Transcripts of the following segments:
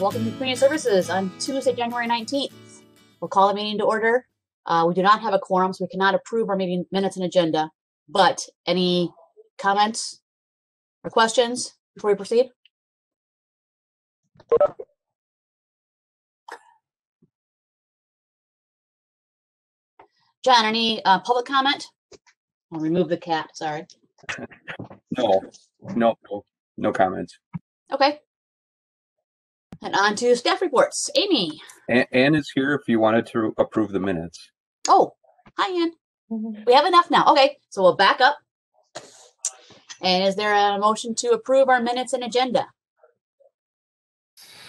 welcome to Community Services on Tuesday, January 19th. We'll call the meeting to order. Uh, we do not have a quorum, so we cannot approve our meeting minutes and agenda. But any comments or questions before we proceed? John, any uh, public comment? I'll remove the cat, sorry. No, no, no, no comments. Okay. And on to staff reports. Amy. A- Ann is here if you wanted to approve the minutes. Oh, hi, Ann. We have enough now. Okay, so we'll back up. And is there a motion to approve our minutes and agenda?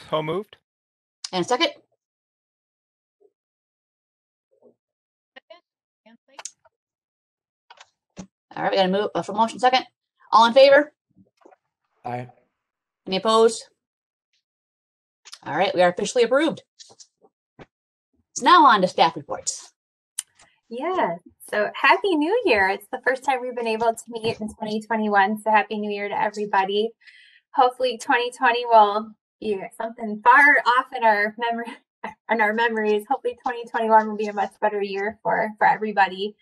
So moved. And a second? All right, we got to move uh, for motion second. All in favor? Aye. Any opposed? All right, we are officially approved. So now on to staff reports. Yeah. So happy new year. It's the first time we've been able to meet in 2021. So happy new year to everybody. Hopefully 2020 will be something far off in our memory in our memories. Hopefully 2021 will be a much better year for for everybody.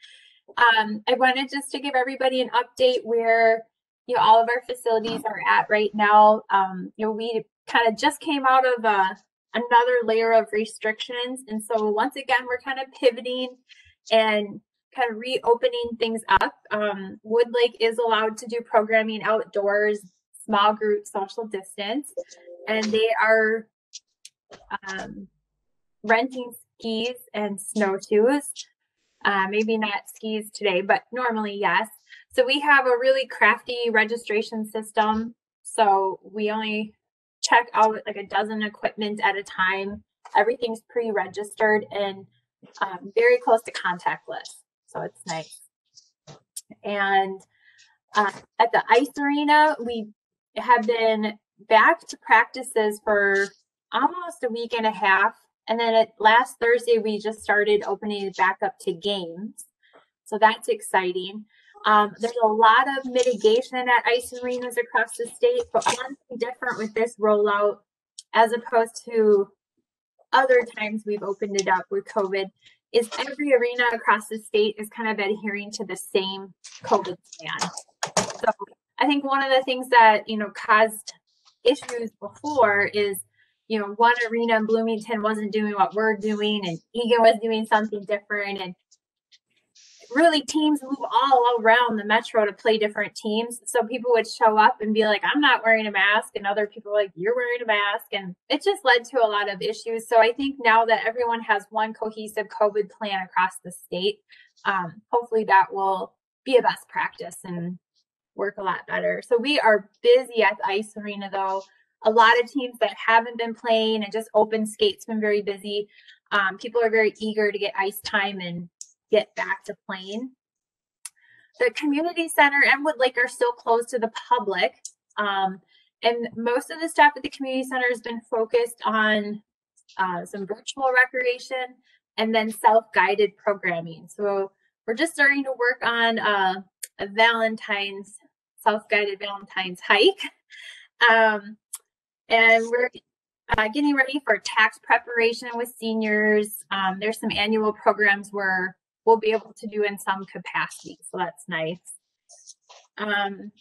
Um, I wanted just to give everybody an update where you know all of our facilities are at right now. Um, you know, we kind of just came out of uh, another layer of restrictions, and so once again we're kind of pivoting and kind of reopening things up. Um, Wood Lake is allowed to do programming outdoors, small group, social distance, and they are um, renting skis and snowshoes. Uh, maybe not skis today, but normally yes. So we have a really crafty registration system. So we only check out like a dozen equipment at a time. Everything's pre-registered and um, very close to contactless. So it's nice. And uh, at the ice arena, we have been back to practices for almost a week and a half. And then at last Thursday, we just started opening it back up to games. So that's exciting. Um, there's a lot of mitigation at ice arenas across the state, but one thing different with this rollout, as opposed to other times we've opened it up with COVID, is every arena across the state is kind of adhering to the same COVID plan. So I think one of the things that you know caused issues before is you know one arena in Bloomington wasn't doing what we're doing, and Eagan was doing something different, and really teams move all around the metro to play different teams. So people would show up and be like, I'm not wearing a mask. And other people like, you're wearing a mask. And it just led to a lot of issues. So I think now that everyone has one cohesive COVID plan across the state, um, hopefully that will be a best practice and work a lot better. So we are busy at the ice arena though. A lot of teams that haven't been playing and just open skates been very busy. Um, people are very eager to get ice time and get back to playing. The community center and Wood Lake are still closed to the public. Um, and most of the staff at the community center has been focused on uh, some virtual recreation and then self-guided programming. So we're just starting to work on uh, a Valentine's self-guided Valentine's hike. Um, and we're uh, getting ready for tax preparation with seniors. Um, there's some annual programs where we'll be able to do in some capacity. So that's nice. Um,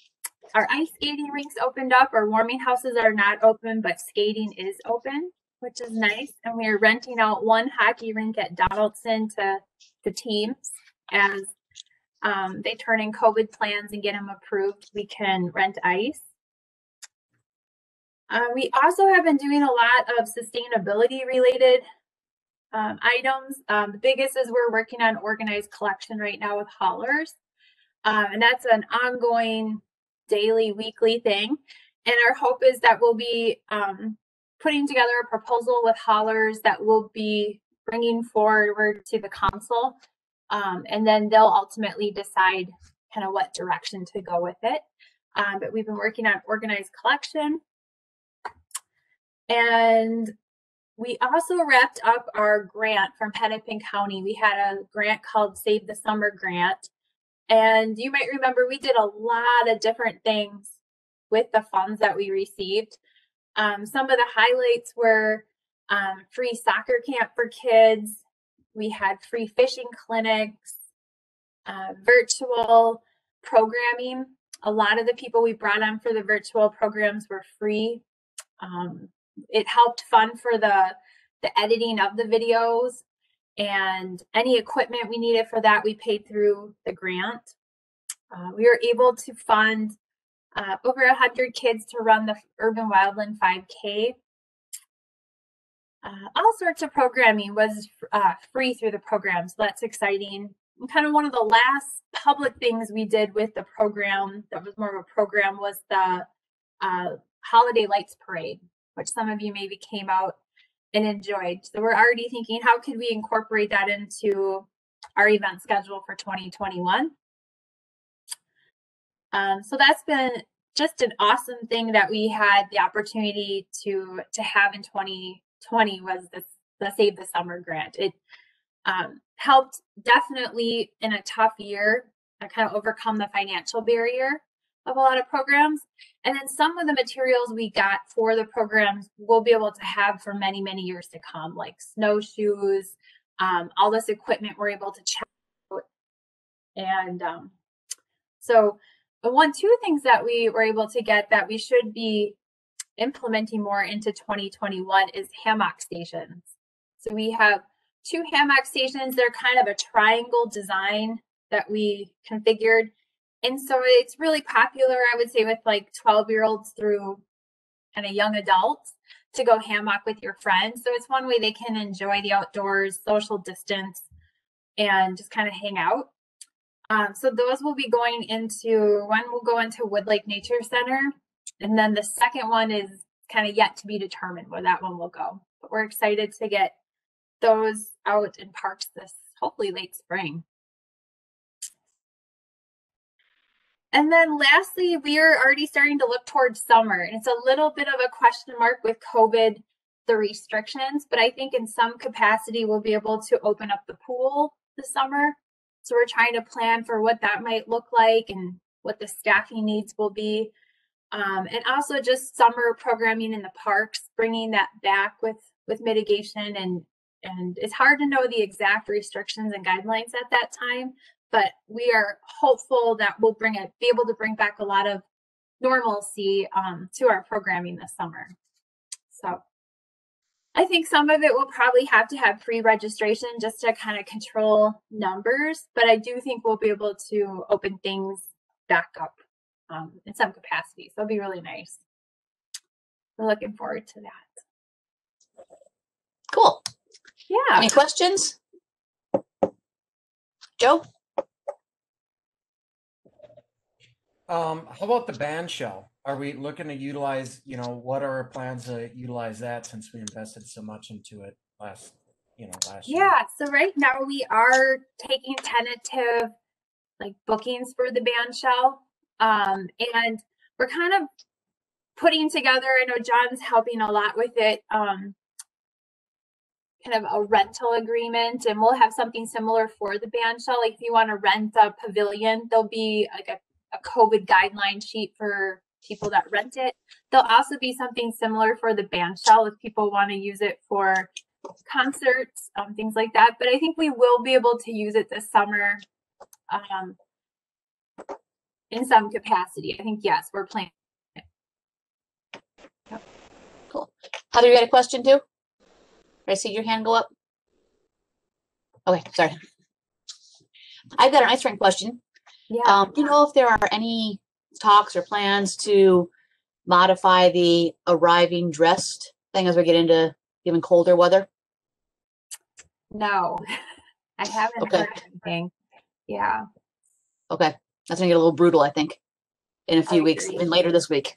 our ice skating rinks opened up. Our warming houses are not open, but skating is open, which is nice. And we are renting out one hockey rink at Donaldson to, the teams as um, they turn in COVID plans and get them approved. We can rent ice. Uh, we also have been doing a lot of sustainability related um, items. Um, the biggest is we're working on organized collection right now with haulers. Um, and that's an ongoing daily, weekly thing. And our hope is that we'll be um, putting together a proposal with haulers that will be bringing forward to the council. Um, and then they'll ultimately decide kind of what direction to go with it. Um, but we've been working on organized collection. And we also wrapped up our grant from Hennepin County. We had a grant called Save the Summer Grant. And you might remember we did a lot of different things with the funds that we received. Um, some of the highlights were um, free soccer camp for kids. We had free fishing clinics, uh, virtual programming. A lot of the people we brought on for the virtual programs were free. Um, it helped fund for the the editing of the videos and any equipment we needed for that we paid through the grant. Uh, we were able to fund uh, over 100 kids to run the Urban Wildland 5K. Uh, all sorts of programming was uh, free through the program, so that's exciting. And kind of one of the last public things we did with the program that was more of a program was the uh, Holiday Lights Parade, which some of you maybe came out and enjoyed. So we're already thinking, how could we incorporate that into our event schedule for 2021? Um, so that's been just an awesome thing that we had the opportunity to to have in 2020 was the, the Save the Summer grant. It um, helped definitely in a tough year uh, kind of overcome the financial barrier of a lot of programs. And then some of the materials we got for the programs we'll be able to have for many, many years to come, like snowshoes, um, all this equipment we're able to check out. And um, so one, two things that we were able to get that we should be implementing more into 2021 is hammock stations. So we have two hammock stations. They're kind of a triangle design that we configured. And so it's really popular, I would say, with like 12 year olds through kind of young adults to go hammock with your friends. So it's one way they can enjoy the outdoors, social distance, and just kind of hang out. Um, so those will be going into one will go into Woodlake Nature Center, and then the second one is kind of yet to be determined where that one will go. But we're excited to get those out in parks this hopefully late spring. And then lastly, we are already starting to look towards summer. And it's a little bit of a question mark with COVID, the restrictions, but I think in some capacity we'll be able to open up the pool this summer. So we're trying to plan for what that might look like and what the staffing needs will be. Um, and also just summer programming in the parks, bringing that back with with mitigation and and it's hard to know the exact restrictions and guidelines at that time, but we are hopeful that we'll bring it, be able to bring back a lot of normalcy um, to our programming this summer. So I think some of it will probably have to have pre-registration just to kind of control numbers, but I do think we'll be able to open things back up um, in some capacity. So it'll be really nice. We're looking forward to that. Cool. Yeah. Any questions? Joe? Um, how about the band shell? Are we looking to utilize, you know, what are our plans to utilize that since we invested so much into it last, you know, last year? Yeah. So right now we are taking tentative like bookings for the band shell. Um, and we're kind of putting together, I know John's helping a lot with it. Um, kind of a rental agreement and we'll have something similar for the band shell. Like if you want to rent a pavilion, there'll be like a, a COVID guideline sheet for people that rent it. There'll also be something similar for the band shell if people want to use it for concerts, um, things like that. But I think we will be able to use it this summer um, in some capacity. I think, yes, we're planning. Cool. Heather, you got a question too? I see your hand go up? Okay, sorry. I've got an ice rink question. Yeah. Um, do you know if there are any talks or plans to modify the arriving dressed thing as we get into even colder weather? no, I haven't Okay. heard anything. Yeah. Okay, that's gonna get a little brutal, I think, in a few weeks, agree. even later this week.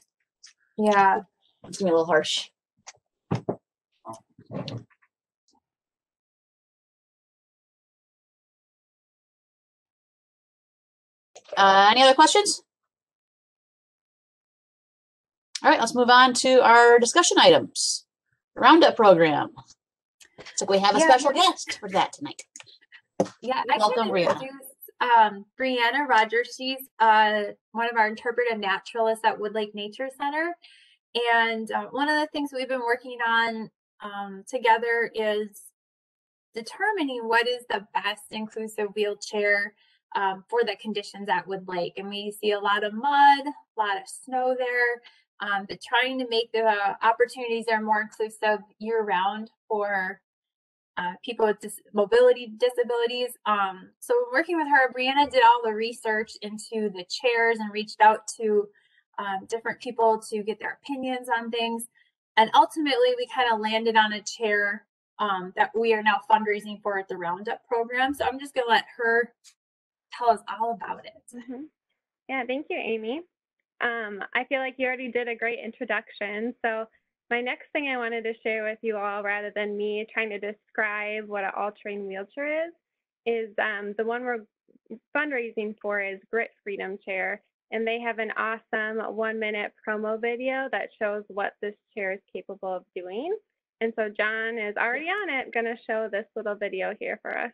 Yeah. It's gonna be a little harsh. Uh, any other questions? All right, let's move on to our discussion items. Roundup program. So we have a Yeah. special guest for that tonight. Yeah, Welcome, Brianna. introduce um, Brianna Rogers. She's uh, one of our interpretive naturalists at Woodlake Nature Center. And uh, one of the things we've been working on um, together is determining what is the best inclusive wheelchair um, for the conditions at Wood Lake. And we see a lot of mud, a lot of snow there. Um, but trying to make the opportunities there more inclusive year round for uh, people with dis- mobility disabilities. Um, so working with her, Brianna did all the research into the chairs and reached out to um, different people to get their opinions on things. And ultimately, we kind of landed on a chair um, that we are now fundraising for at the Roundup program. So I'm just going to let her tell us all about it. Mm-hmm. Yeah, thank you, Amy. Um, I feel like you already did a great introduction. So my next thing I wanted to share with you all, rather than me trying to describe what an all-terrain wheelchair is, is um, the one we're fundraising for is Grit Freedom Chair. And they have an awesome one minute promo video that shows what this chair is capable of doing. And so John is already on it, gonna show this little video here for us.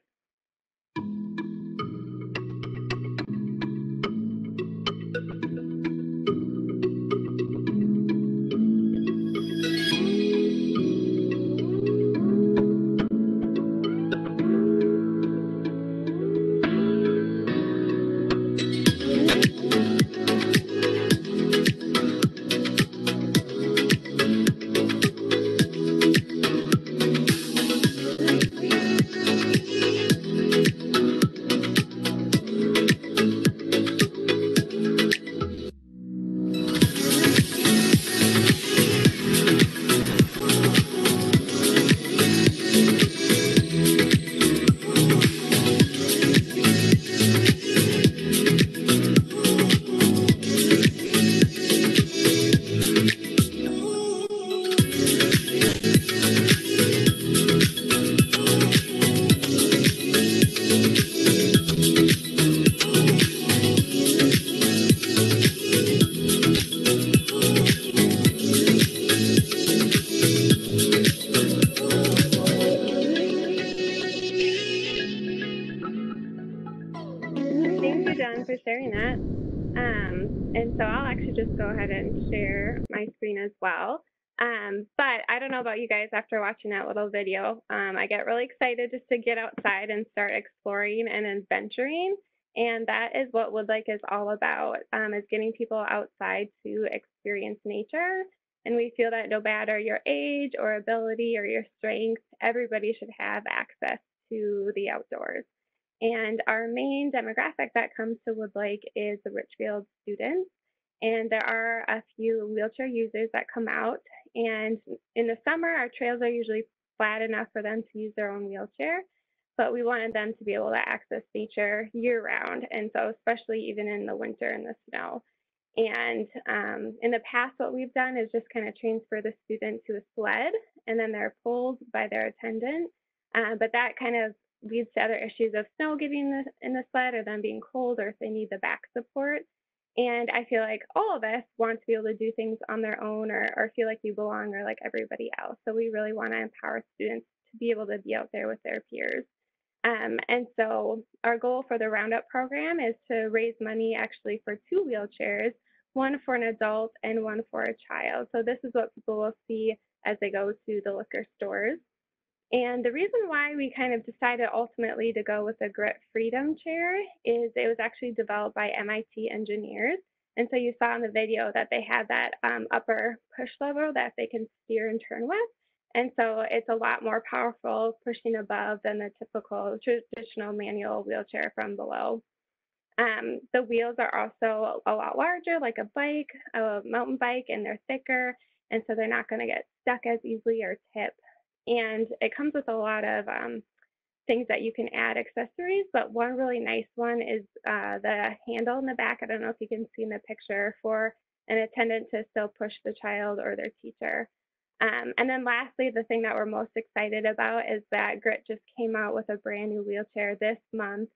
After watching that little video. Um, I get really excited just to get outside and start exploring and adventuring. And that is what Woodlake is all about, um, is getting people outside to experience nature. And we feel that no matter your age or ability or your strength, everybody should have access to the outdoors. And our main demographic that comes to Woodlake is the Richfield students. And there are a few wheelchair users that come out and in the summer, our trails are usually flat enough for them to use their own wheelchair, but we wanted them to be able to access nature year round. And so, especially even in the winter and the snow. And um, in the past, what we've done is just kind of transfer the student to a sled and then they're pulled by their attendant. Uh, but that kind of leads to other issues of snow getting the, in the sled or them being cold or if they need the back support. And I feel like all of us want to be able to do things on their own or, or feel like you belong or like everybody else. So we really want to empower students to be able to be out there with their peers. Um, and so our goal for the Roundup program is to raise money actually for two wheelchairs, one for an adult and one for a child. So this is what people will see as they go to the liquor stores. And the reason why we kind of decided ultimately to go with the Grit Freedom Chair is it was actually developed by MIT engineers. And so you saw in the video that they had that um, upper push lever that they can steer and turn with. And so it's a lot more powerful pushing above than the typical traditional manual wheelchair from below. Um, the wheels are also a lot larger, like a bike, a mountain bike, and they're thicker. And so they're not going to get stuck as easily or tip and it comes with a lot of um, things that you can add accessories, but one really nice one is uh, the handle in the back. I don't know if you can see in the picture for an attendant to still push the child or their teacher. Um, and then lastly, the thing that we're most excited about is that Grit just came out with a brand new wheelchair this month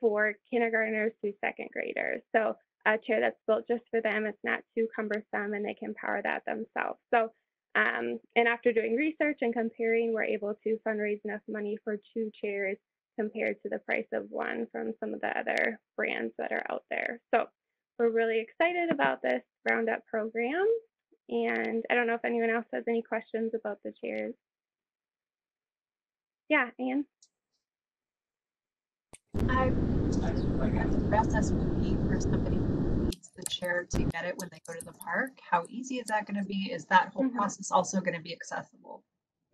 for kindergartners through second graders. So a chair that's built just for them. It's not too cumbersome and they can power that themselves. So um, and after doing research and comparing, we're able to fundraise enough money for two chairs compared to the price of one from some of the other brands that are out there. So we're really excited about this Roundup program. And I don't know if anyone else has any questions about the chairs. Yeah, Anne? I, I guess the process would be for somebody the chair to get it when they go to the park. How easy is that going to be? Is that whole Mhm. process also going to be accessible?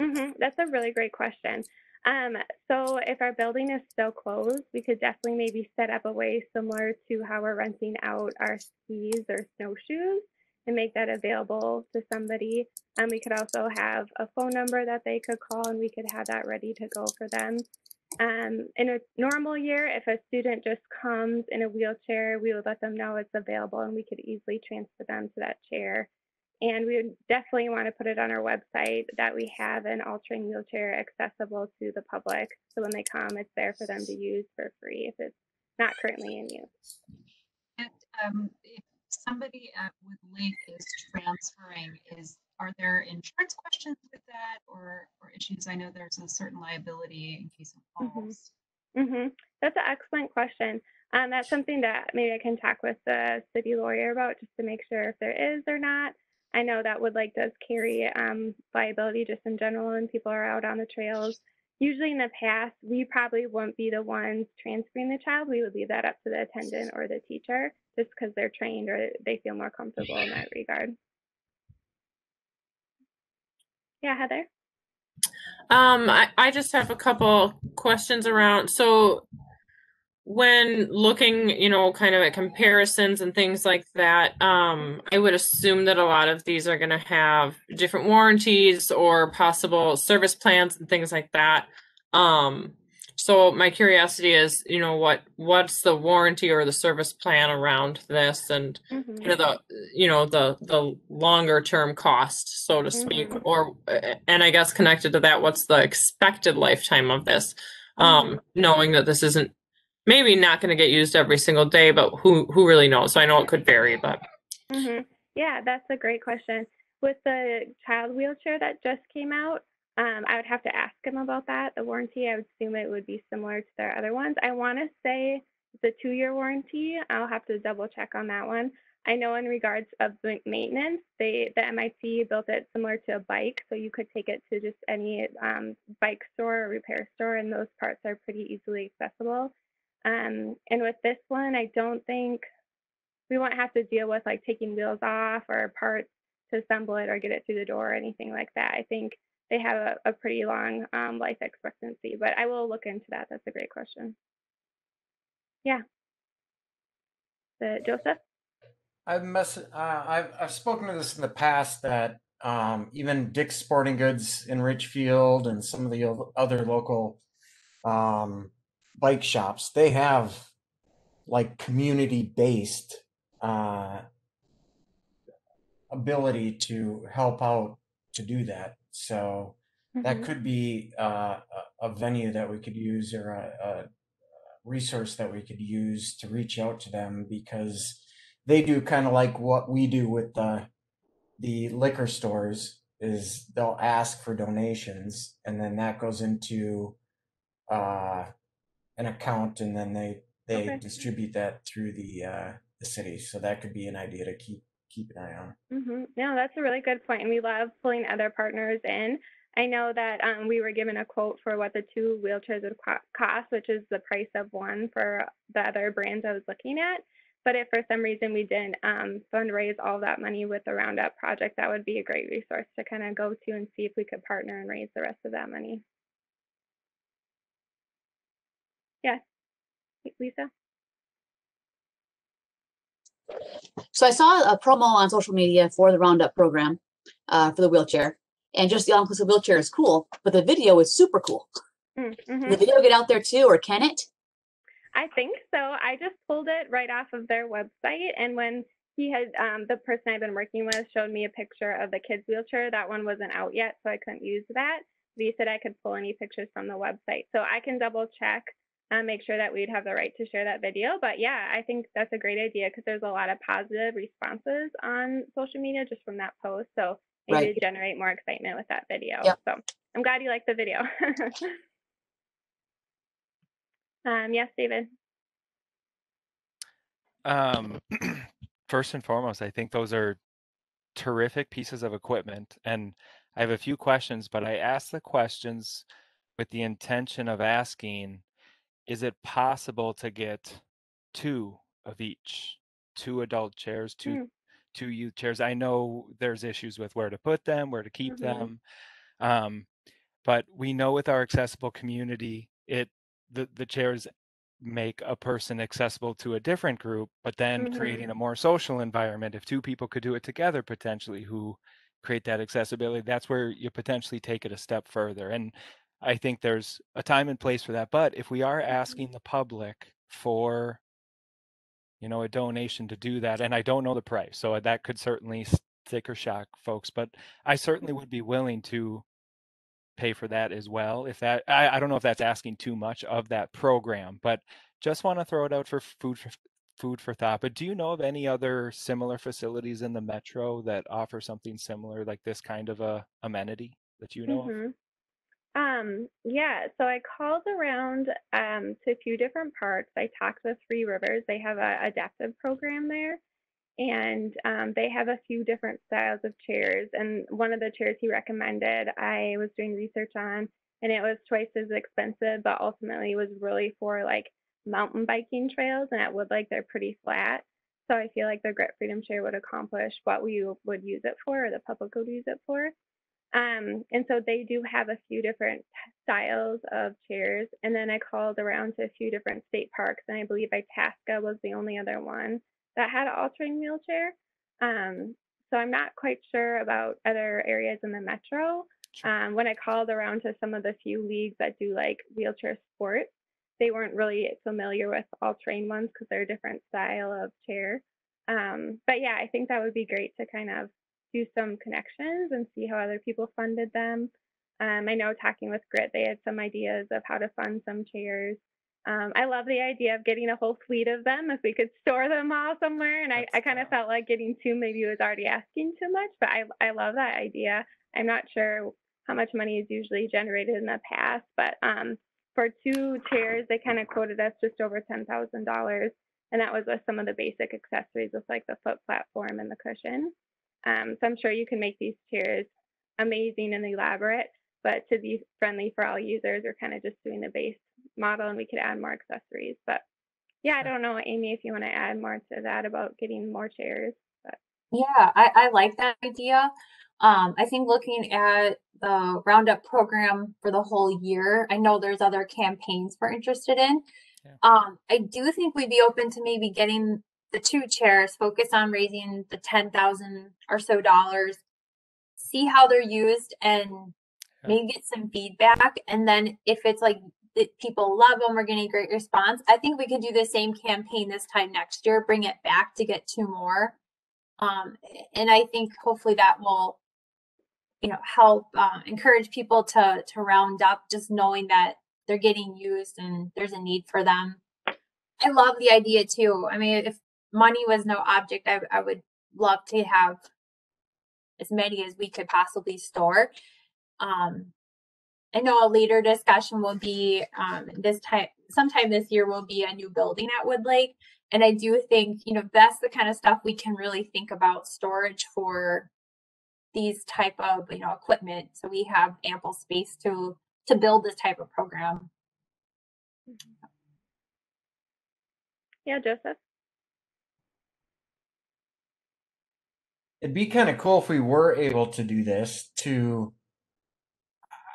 hmm That's a really great question. Um, so if our building is still closed, we could definitely maybe set up a way similar to how we're renting out our skis or snowshoes and make that available to somebody. And we could also have a phone number that they could call and we could have that ready to go for them. Um, in a normal year, if a student just comes in a wheelchair, we would let them know it's available and we could easily transfer them to that chair. And we would definitely want to put it on our website that we have an all-terrain wheelchair accessible to the public. So when they come, it's there for them to use for free if it's not currently in use. And um, if somebody Wood Lake is transferring, is are there insurance questions with that or or issues? I know there's a certain liability in case of Mhm. falls. hmm That's an excellent question. Um, that's something that maybe I can talk with the city lawyer about just to make sure if there is or not. I know that Wood Lake does carry um, liability just in general, when people are out on the trails. Usually in the past, we probably wouldn't be the ones transferring the child. We would leave that up to the attendant or the teacher just because they're trained or they feel more comfortable in that regard. Yeah, Heather? Um, I, I just have a couple questions around. So, when looking, you know, kind of at comparisons and things like that, um, I would assume that a lot of these are going to have different warranties or possible service plans and things like that. Um, so my curiosity is, you know, what what's the warranty or the service plan around this, and Mhm. kind of the you know the the longer term cost so to speak Mhm. or and i guess connected to that what's the expected lifetime of this um knowing that this isn't maybe not going to get used every single day but who who really knows so i know it could vary but hmm Yeah, that's a great question. With the child wheelchair that just came out, um, I would have to ask him about that. The warranty, I would assume it would be similar to their other ones. I want to say it's a two-year warranty. I'll have to double check on that one. I know in regards of maintenance, they the MIT built it similar to a bike, so you could take it to just any um, bike store or repair store, and those parts are pretty easily accessible. Um, and with this one, I don't think we won't have to deal with like taking wheels off or parts to assemble it or get it through the door or anything like that. I think they have a, a pretty long um, life expectancy, but I will look into that. That's a great question. Yeah. The Joseph? I've mess uh, I've I've spoken to this in the past that um, even Dick's Sporting Goods in Richfield and some of the other local um, bike shops they have like community based uh, ability to help out to do that. So that Mhm. could be uh, a, a venue that we could use or a, a resource that we could use to reach out to them because they do kind of like what we do with the the liquor stores is they'll ask for donations and then that goes into uh, an account and then they they Okay. distribute that through the uh, the city so that could be an idea to keep keep an eye on Mm-hmm. No, that's a really good point, and we love pulling other partners in. I know that um, we were given a quote for what the two wheelchairs would co- cost, which is the price of one for the other brands I was looking at. But if for some reason we didn't um, fundraise all that money with the Roundup project, that would be a great resource to kind of go to and see if we could partner and raise the rest of that money. Yes, Lisa. So I saw a promo on social media for the Roundup program uh, for the wheelchair, and just the all-inclusive wheelchair is cool, but the video is super cool. Mm, Can mhm. the video get out there too, or can it? I think so. I just pulled it right off of their website, and when he had um, the person I've been working with showed me a picture of the kid's wheelchair. That one wasn't out yet, so I couldn't use that. But he said I could pull any pictures from the website, so I can double check and make sure that we'd have the right to share that video. But yeah, I think that's a great idea because there's a lot of positive responses on social media just from that post. So maybe Right. generate more excitement with that video. Yep. So I'm glad you liked the video. um, yes, David. Um, first and foremost, I think those are terrific pieces of equipment. And I have a few questions, but I ask the questions with the intention of asking is it possible to get two of each? Two adult chairs, two Mm. two youth chairs. I know there's issues with where to put them, where to keep Mhm. them. Um, but we know with our accessible community, it the, the chairs make a person accessible to a different group, but then creating a more social environment. If two people could do it together potentially who create that accessibility, that's where you potentially take it a step further. And I think there's a time and place for that. But if we are mm-hmm. asking the public for you know, a donation to do that. And I don't know the price. So that could certainly stick or shock folks, but I certainly mm-hmm. would be willing to pay for that as well. If that, I, I don't know if that's asking too much of that program, but just want to throw it out for food for food for thought. But do you know of any other similar facilities in the metro that offer something similar, like this kind of a amenity that you know of? Mm-hmm. Um, yeah, so I called around um, to a few different parks. I talked with Three Rivers. They have a adaptive program there, and um, they have a few different styles of chairs. And one of the chairs he recommended, I was doing research on, and it was twice as expensive, but ultimately was really for like mountain biking trails. And at Woodlake, they're pretty flat. So I feel like the Grit Freedom Chair would accomplish what we would use it for, or the public would use it for. Um, and so they do have a few different styles of chairs. And then I called around to a few different state parks, and I believe Itasca was the only other one that had an all-terrain wheelchair. Um, so I'm not quite sure about other areas in the metro. Um, when I called around to some of the few leagues that do like wheelchair sports, they weren't really familiar with all-terrain ones because they're a different style of chair. Um, but yeah, I think that would be great to kind of do some connections and see how other people funded them. Um, I know talking with Grit, they had some ideas of how to fund some chairs. Um, I love the idea of getting a whole fleet of them if we could store them all somewhere. And I, I kind of felt like getting two maybe was already asking too much, but I, I love that idea. I'm not sure how much money is usually generated in the past, but um, for two chairs, they kind of quoted us just over $10,000. And that was with some of the basic accessories with like the foot platform and the cushion. Um, so I'm sure you can make these chairs amazing and elaborate, but to be friendly for all users, we're kind of just doing the base model and we could add more accessories. But yeah, I don't know, Amy, if you want to add more to that about getting more chairs. But Yeah, I, I like that idea. Um, I think looking at the Roundup program for the whole year, I know there's other campaigns we're interested in. Yeah. Um, I do think we'd be open to maybe getting the two chairs, focus on raising the ten thousand or so dollars, see how they're used, and maybe get some feedback. And then if it's like people love them, we're getting a great response. I think we could do the same campaign this time next year, bring it back to get two more. Um, and I think hopefully that will, you know, help uh, encourage people to to round up, just knowing that they're getting used and there's a need for them. I love the idea too. I mean, if money was no object, I, I would love to have as many as we could possibly store. Um, I know a later discussion will be um, this time, sometime this year will be a new building at Woodlake. And I do think, you know, that's the kind of stuff we can really think about storage for these type of, you know, equipment. So we have ample space to to build this type of program. yeah, Joseph. It'd be kind of cool if we were able to do this to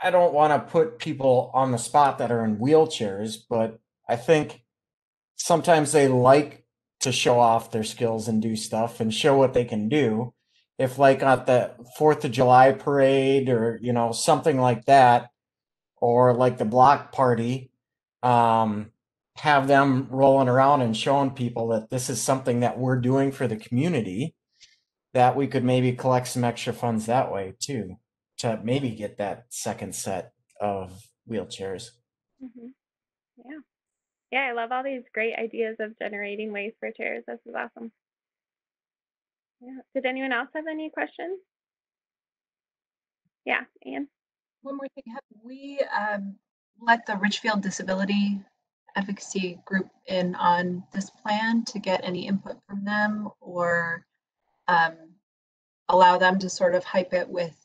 I don't want to put people on the spot that are in wheelchairs, but I think sometimes they like to show off their skills and do stuff and show what they can do. If like at the 4th of July parade or, you know, something like that or like the block party, um have them rolling around and showing people that this is something that we're doing for the community that we could maybe collect some extra funds that way too to maybe get that second set of wheelchairs. hmm Yeah. Yeah, I love all these great ideas of generating ways for chairs. This is awesome. Yeah. Did anyone else have any questions? Yeah, Anne. One more thing, have we um, let the Richfield Disability Advocacy Group in on this plan to get any input from them or um, allow them to sort of hype it with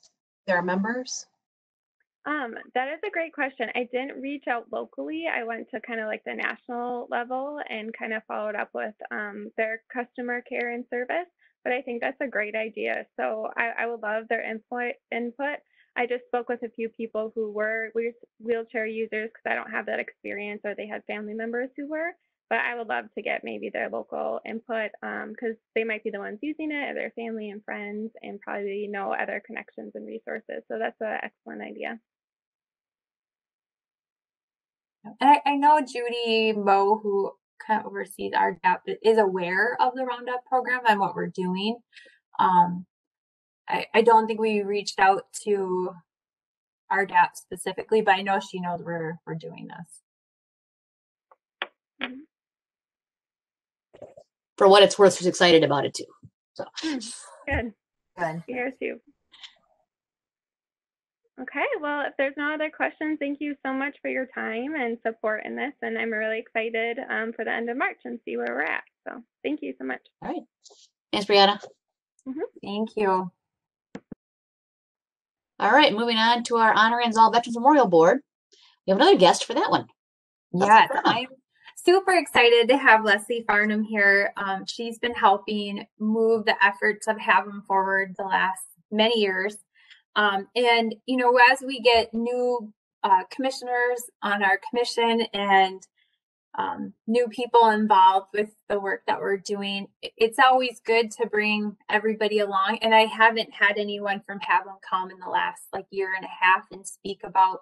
their members? Um, that is a great question. I didn't reach out locally. I went to kind of like the national level and kind of followed up with um, their customer care and service. But I think that's a great idea. So I, I would love their input. Input. I just spoke with a few people who were wheelchair users because I don't have that experience, or they had family members who were. But I would love to get maybe their local input because they might be the ones using it, or their family and friends, and probably know other connections and resources. So that's an excellent idea. And I, I know Judy Moe, who kind of oversees our gap, is aware of the Roundup program and what we're doing. Um, I, I don't think we reached out to our gap specifically, but I know she knows we're we're doing this. For what it's worth, she's excited about it too. So Good. Good. Here too. Okay, well, if there's no other questions, thank you so much for your time and support in this. And I'm really excited um, for the end of March and see where we're at. So thank you so much. all right. Thanks, Brianna. Thank you. All right, moving on to our Honoring All Veterans Memorial Board. We have another guest for that one. Yes, I'm super excited to have Leslie Farnham here. Um, she's been helping move the efforts of Have 'em forward the last many years. Um, and, you know, as we get new uh, commissioners on our commission and um, new people involved with the work that we're doing, it's always good to bring everybody along. And I haven't had anyone from Have 'em come in the last like year and a half and speak about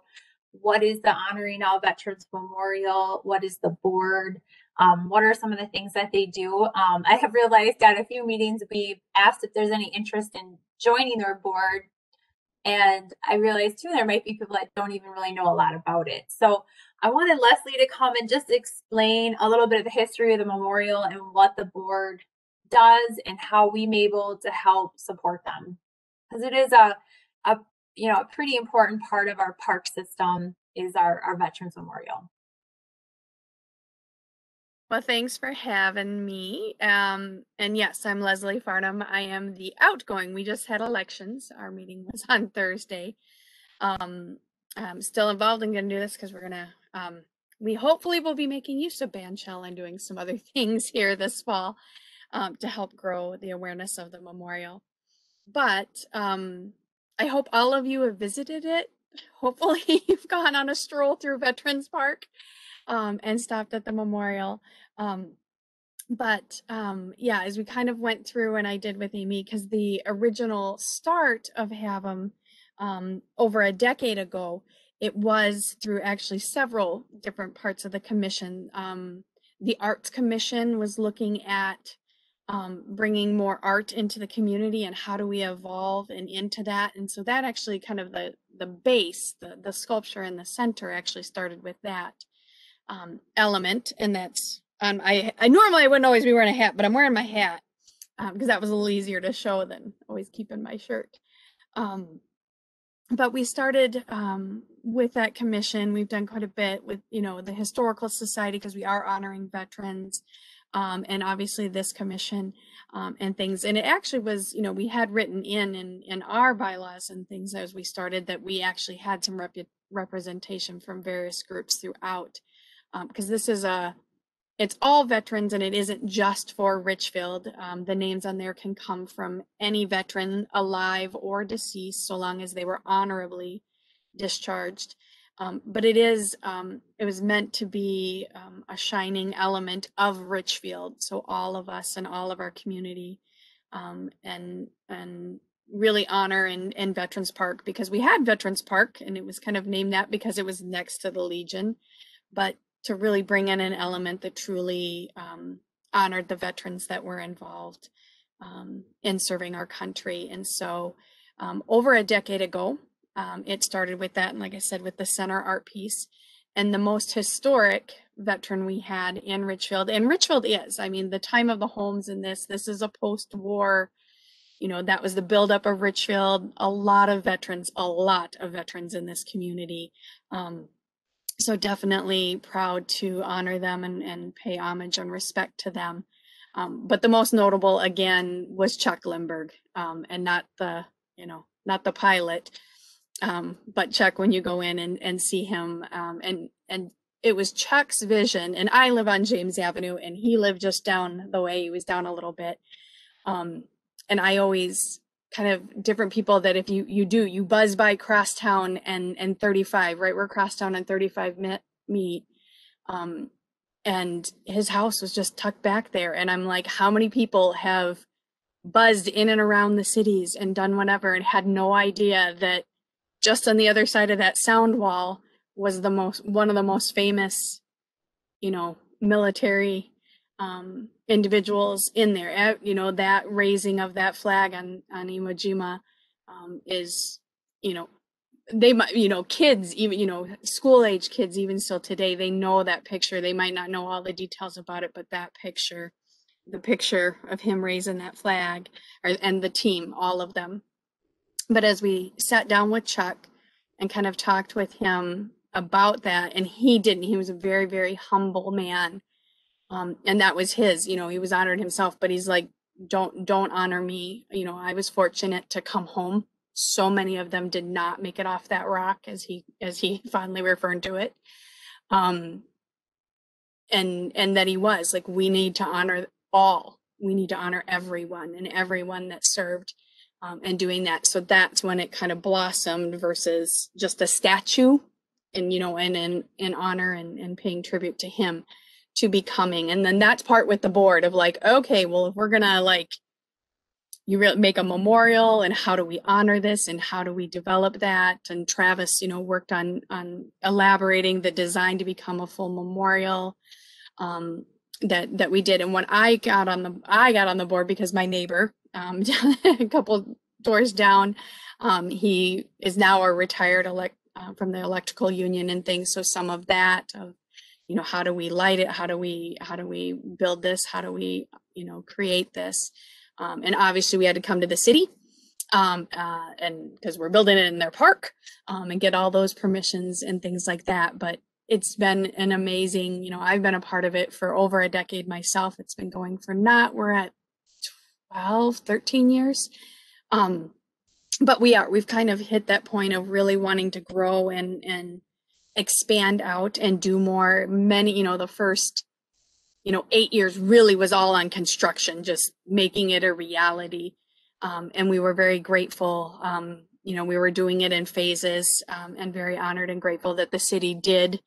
what is the honoring all veterans memorial? What is the board? Um, what are some of the things that they do? Um, i have realized at a few meetings we've asked if there's any interest in joining their board. And i realized too there might be people that don't even really know a lot about it. So i wanted leslie to come and just explain a little bit of the history of the memorial and what the board does and how we may be able to help support them. Because it is a, a you know, a pretty important part of our park system is our, our Veterans Memorial. Well, thanks for having me. Um, and yes, I'm Leslie Farnham. I am the outgoing. We just had elections. Our meeting was on Thursday. Um, I'm still involved and going to do this because we're going to, um, we hopefully will be making use of Bandshell and doing some other things here this fall um, to help grow the awareness of the memorial. But um, I hope all of you have visited it. Hopefully, you've gone on a stroll through Veterans Park um, and stopped at the memorial. Um, but um, yeah, as we kind of went through, and I did with Amy, because the original start of Have 'em um, over a decade ago, it was through actually several different parts of the commission. Um, the Arts Commission was looking at um, bringing more art into the community and how do we evolve and into that. And so that actually kind of the the base, the the sculpture in the center actually started with that um, element, and that's um, I I normally I wouldn't always be wearing a hat, but I'm wearing my hat because that was a little easier to show than always keeping my shirt. Um, but we started um, with that commission. We've done quite a bit with you know the historical society because we are honoring veterans. Um, and obviously this commission um, and things. And it actually was, you know, we had written in in, in our bylaws and things as we started that we actually had some rep- representation from various groups throughout, because this is a, it's all veterans and it isn't just for Richfield. Um, the names on there can come from any veteran alive or deceased, so long as they were honorably discharged. Um, but it is, um, it was meant to be um, a shining element of Richfield. So all of us and all of our community um, and, and really honor in, in Veterans Park because we had Veterans Park and it was kind of named that because it was next to the Legion. But to really bring in an element that truly um, honored the veterans that were involved um, in serving our country. And so over a decade ago, um, it started with that, and like I said, with the center art piece. And the most historic veteran we had in Richfield, and Richfield is, I mean, the time of the homes in this, this is a post war, you know, that was the buildup of Richfield. A lot of veterans, a lot of veterans in this community. Um, so definitely proud to honor them and, and pay homage and respect to them. Um, but the most notable again was Chuck Lindberg, um, and not the you know not the pilot, um, but Chuck when you go in and and see him um, and and it was Chuck's vision. And I live on James Avenue, and he lived just down the way. He was down a little bit, um, and I always kind of different people that if you you do you buzz by crosstown and and 35 right where crosstown and 35 met, meet um and his house was just tucked back there and i'm like how many people have buzzed in and around the cities and done whatever and had no idea that just on the other side of that sound wall was the most one of the most famous you know military um, individuals in there. You know, that raising of that flag on on Iwo Jima um, is, you know, they might, you know, kids, even you know, school age kids, even still today, they know that picture. They might not know all the details about it, but that picture, the picture of him raising that flag, or, and the team, all of them. But as we sat down with Chuck and kind of talked with him about that, and he didn't. He was a very, very humble man. Um, and that was his you know he was honored himself but he's like don't don't honor me. You know i was fortunate to come home. So many of them did not make it off that rock as he as he fondly referred to it. Um and and that he was like we need to honor all. We need to honor everyone and everyone that served um, and doing that. So that's when it kind of blossomed versus just a statue and you know and in in honor and, and paying tribute to him to becoming. And then that's part with the board of like okay well if we're gonna like you really make a memorial and how do we honor this and how do we develop that? And travis you know worked on on elaborating the design to become a full memorial. Um that that we did. And when i got on the i got on the board because my neighbor um a couple doors down um he is now a retired elect uh, from the electrical union and things. So some of that of you know how do we light it? How do we how do we build this? How do we you know create this? Um, and obviously we had to come to the city um, uh, and because we're building it in their park um, and get all those permissions and things like that. But it's been an amazing you know i've been a part of it for over a decade myself. It's been going for not we're at 12 13 years. Um but we are we've kind of hit that point of really wanting to grow and and expand out and do more. Many you know the first you know eight years really was all on construction just making it a reality. Um, and we were very grateful um, you know we were doing it in phases um, and very honored and grateful that the city did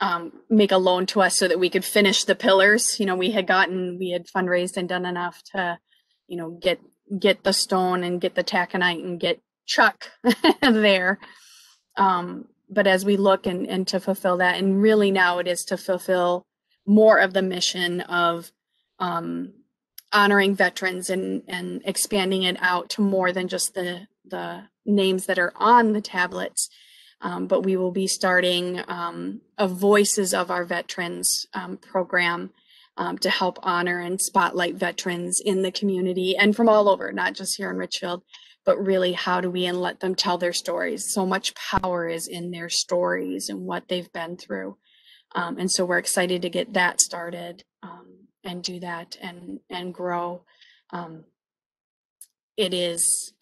um, make a loan to us so that we could finish the pillars. You know we had gotten we had fundraised and done enough to you know get get the stone and get the taconite and get chuck there. Um, but as we look and, and to fulfill that and really now it is to fulfill more of the mission of um, honoring veterans and and expanding it out to more than just the the names that are on the tablets um, but we will be starting um, a voices of our veterans um, program um, to help honor and spotlight veterans in the community and from all over not just here in richfield but really how do we and let them tell their stories? So much power is in their stories and what they've been through. Um, and so we're excited to get that started um, and do that and and grow. It is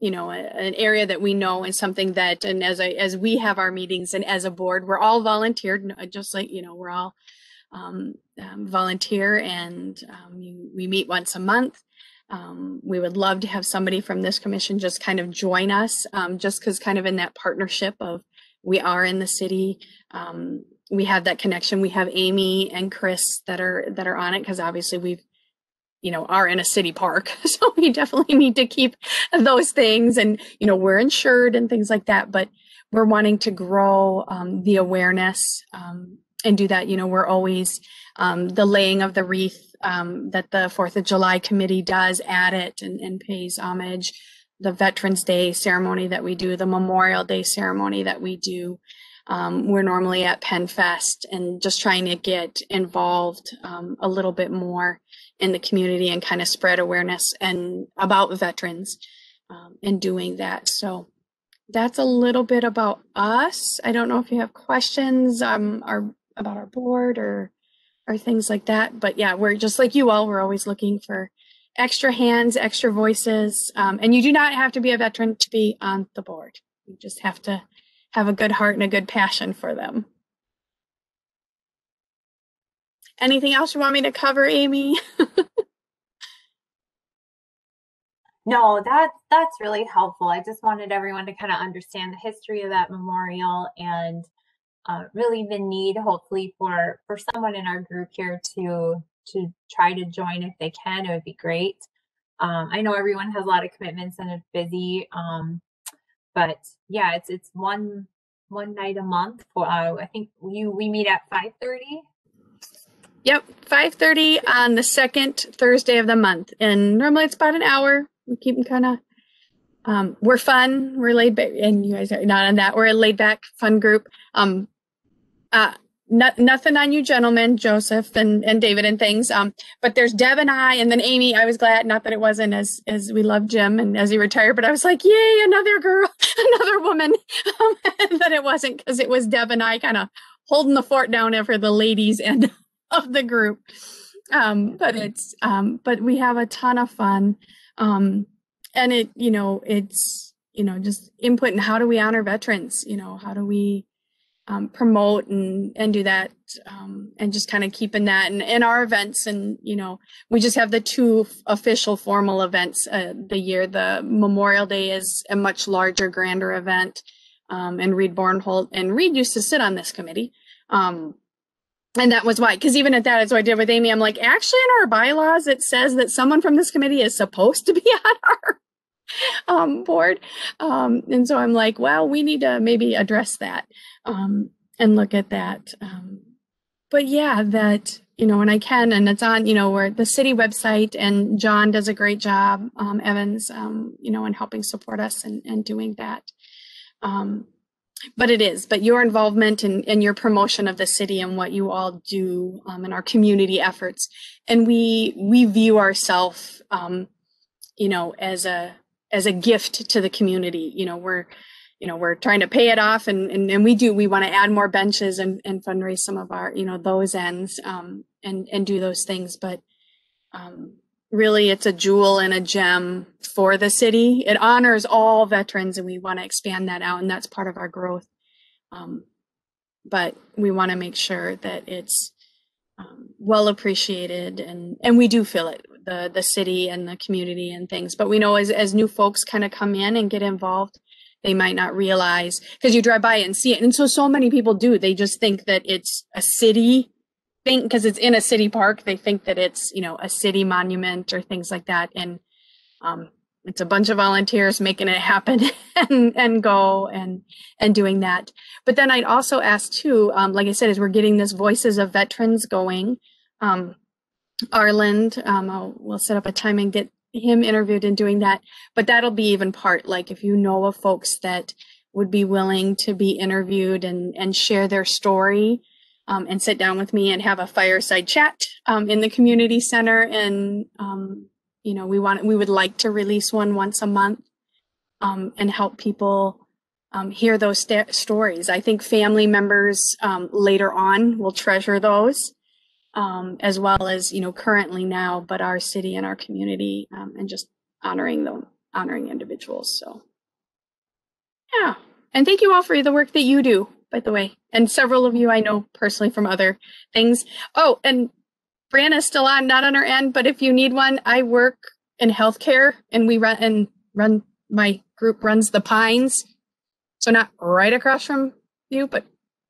you know a, an area that we know and something that and as I as we have our meetings and as a board we're all volunteered just like you know we're all um, um, volunteer and um, you, we meet once a month um, we would love to have somebody from this commission just kind of join us, um, just because kind of in that partnership of we are in the city. Um, we have that connection. We have Amy and Chris that are that are on it because obviously we've you know are in a city park so we definitely need to keep those things and you know we're insured and things like that but we're wanting to grow um, the awareness um, and do that you know we're always um, the laying of the wreath um, that the Fourth of July committee does at it and, and pays homage. The Veterans Day ceremony that we do, the Memorial Day ceremony that we do. Um, we're normally at Penn Fest and just trying to get involved um, a little bit more in the community and kind of spread awareness and about veterans um, and doing that. So that's a little bit about us. I don't know if you have questions um, our, about our board or or things like that. But yeah, we're just like you all. We're always looking for extra hands, extra voices, um, and you do not have to be a veteran to be on the board. You just have to have a good heart and a good passion for them. Anything else you want me to cover, Amy? No, that that's really helpful. I just wanted everyone to kind of understand the history of that memorial and uh, really the need, hopefully, for for someone in our group here to to try to join if they can. It would be great. Um, I know everyone has a lot of commitments and it's busy, um, but yeah, it's it's one one night a month. For uh, I think you we meet at five thirty. Yep, 5:30 on the second Thursday of the month. And normally it's about an hour. We keep them kind of um, we're fun, we're laid back, and you guys are not on that. We're a laid back, fun group. Um, uh, not, nothing on you gentlemen, Joseph and, and David and things. Um, but there's Deb and I, and then Amy. I was glad, not that it wasn't as as we love Jim and as he retired, but I was like, yay, another girl, another woman. Um, and then it wasn't because it was Deb and I kind of holding the fort down for the ladies and of the group. Um, but it's um, but we have a ton of fun. Um, and it, you know, it's, you know, just input and how do we honor veterans? You know, how do we um, promote and and do that um, and just kind of keeping that in, in our events and you know we just have the two official formal events uh, the year the memorial day is a much larger grander event um, and reed bornholt and reed used to sit on this committee um, and that was why because even at that as i did with amy i'm like actually in our bylaws it says that someone from this committee is supposed to be on our um, board. Um, and so i'm like well we need to maybe address that um, and look at that. Um, but yeah that you know and i can and it's on you know where the city website and john does a great job um, evans um, you know in helping support us and, and doing that. Um, but it is but your involvement and, and your promotion of the city and what you all do um, in our community efforts and we we view ourselves um, you know as a as a gift to the community. You know we're you know we're trying to pay it off and and, and we do we want to add more benches and, and fundraise some of our you know those ends um, and and do those things. But um, really it's a jewel and a gem for the city. It honors all veterans and we want to expand that out and that's part of our growth. Um, but we want to make sure that it's um, well appreciated and and we do feel it the the city and the community and things but we know as as new folks kind of come in and get involved they might not realize because you drive by and see it and so so many people do they just think that it's a city think because it's in a city park, they think that it's you know a city monument or things like that, and um, it's a bunch of volunteers making it happen and and go and and doing that. But then I'd also ask too, um, like I said, as we're getting this voices of veterans going, um, Arland, um, we'll set up a time and get him interviewed and doing that. But that'll be even part like if you know of folks that would be willing to be interviewed and and share their story um, and sit down with me and have a fireside chat um, in the community center. And um, you know, we want we would like to release one once a month um, and help people um, hear those st- stories. I think family members um, later on will treasure those. as well as you know currently now but our city and our community and just honoring them honoring individuals so yeah and thank you all for the work that you do by the way, and several of you I know personally from other things. Oh, and Brianna's still on, not on her end, but if you need one, I work in healthcare, and we run and run. My group runs the Pines, so not right across from you, but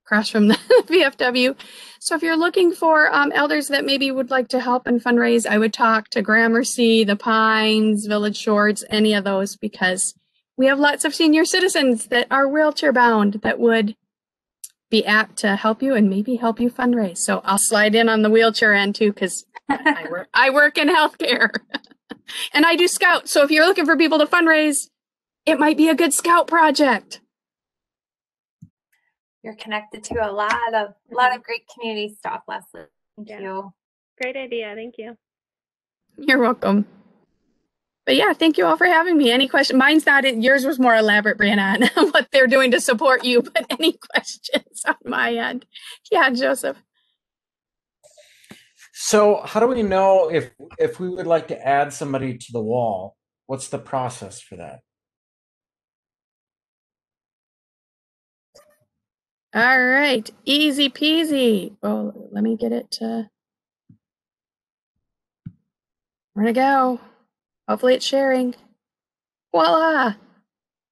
across from the VFW. So if you're looking for um, elders that maybe would like to help and fundraise, I would talk to Gramercy, the Pines, Village Shores, any of those, because we have lots of senior citizens that are wheelchair bound that would be apt to help you and maybe help you fundraise. So I'll slide in on the wheelchair end too because I work I work in healthcare and I do scout. So if you're looking for people to fundraise, it might be a good scout project. You're connected to a lot of a lot of great community stuff, Leslie. Thank yeah. you. Great idea. Thank you. You're welcome but yeah, thank you all for having me. Any question? Mine's not it. Yours was more elaborate, Brianna, on what they're doing to support you. But any questions on my end? Yeah, Joseph. So how do we know if if we would like to add somebody to the wall? What's the process for that? All right, easy peasy. Oh, let me get it to. Where'd it go? Hopefully it's sharing. Voila.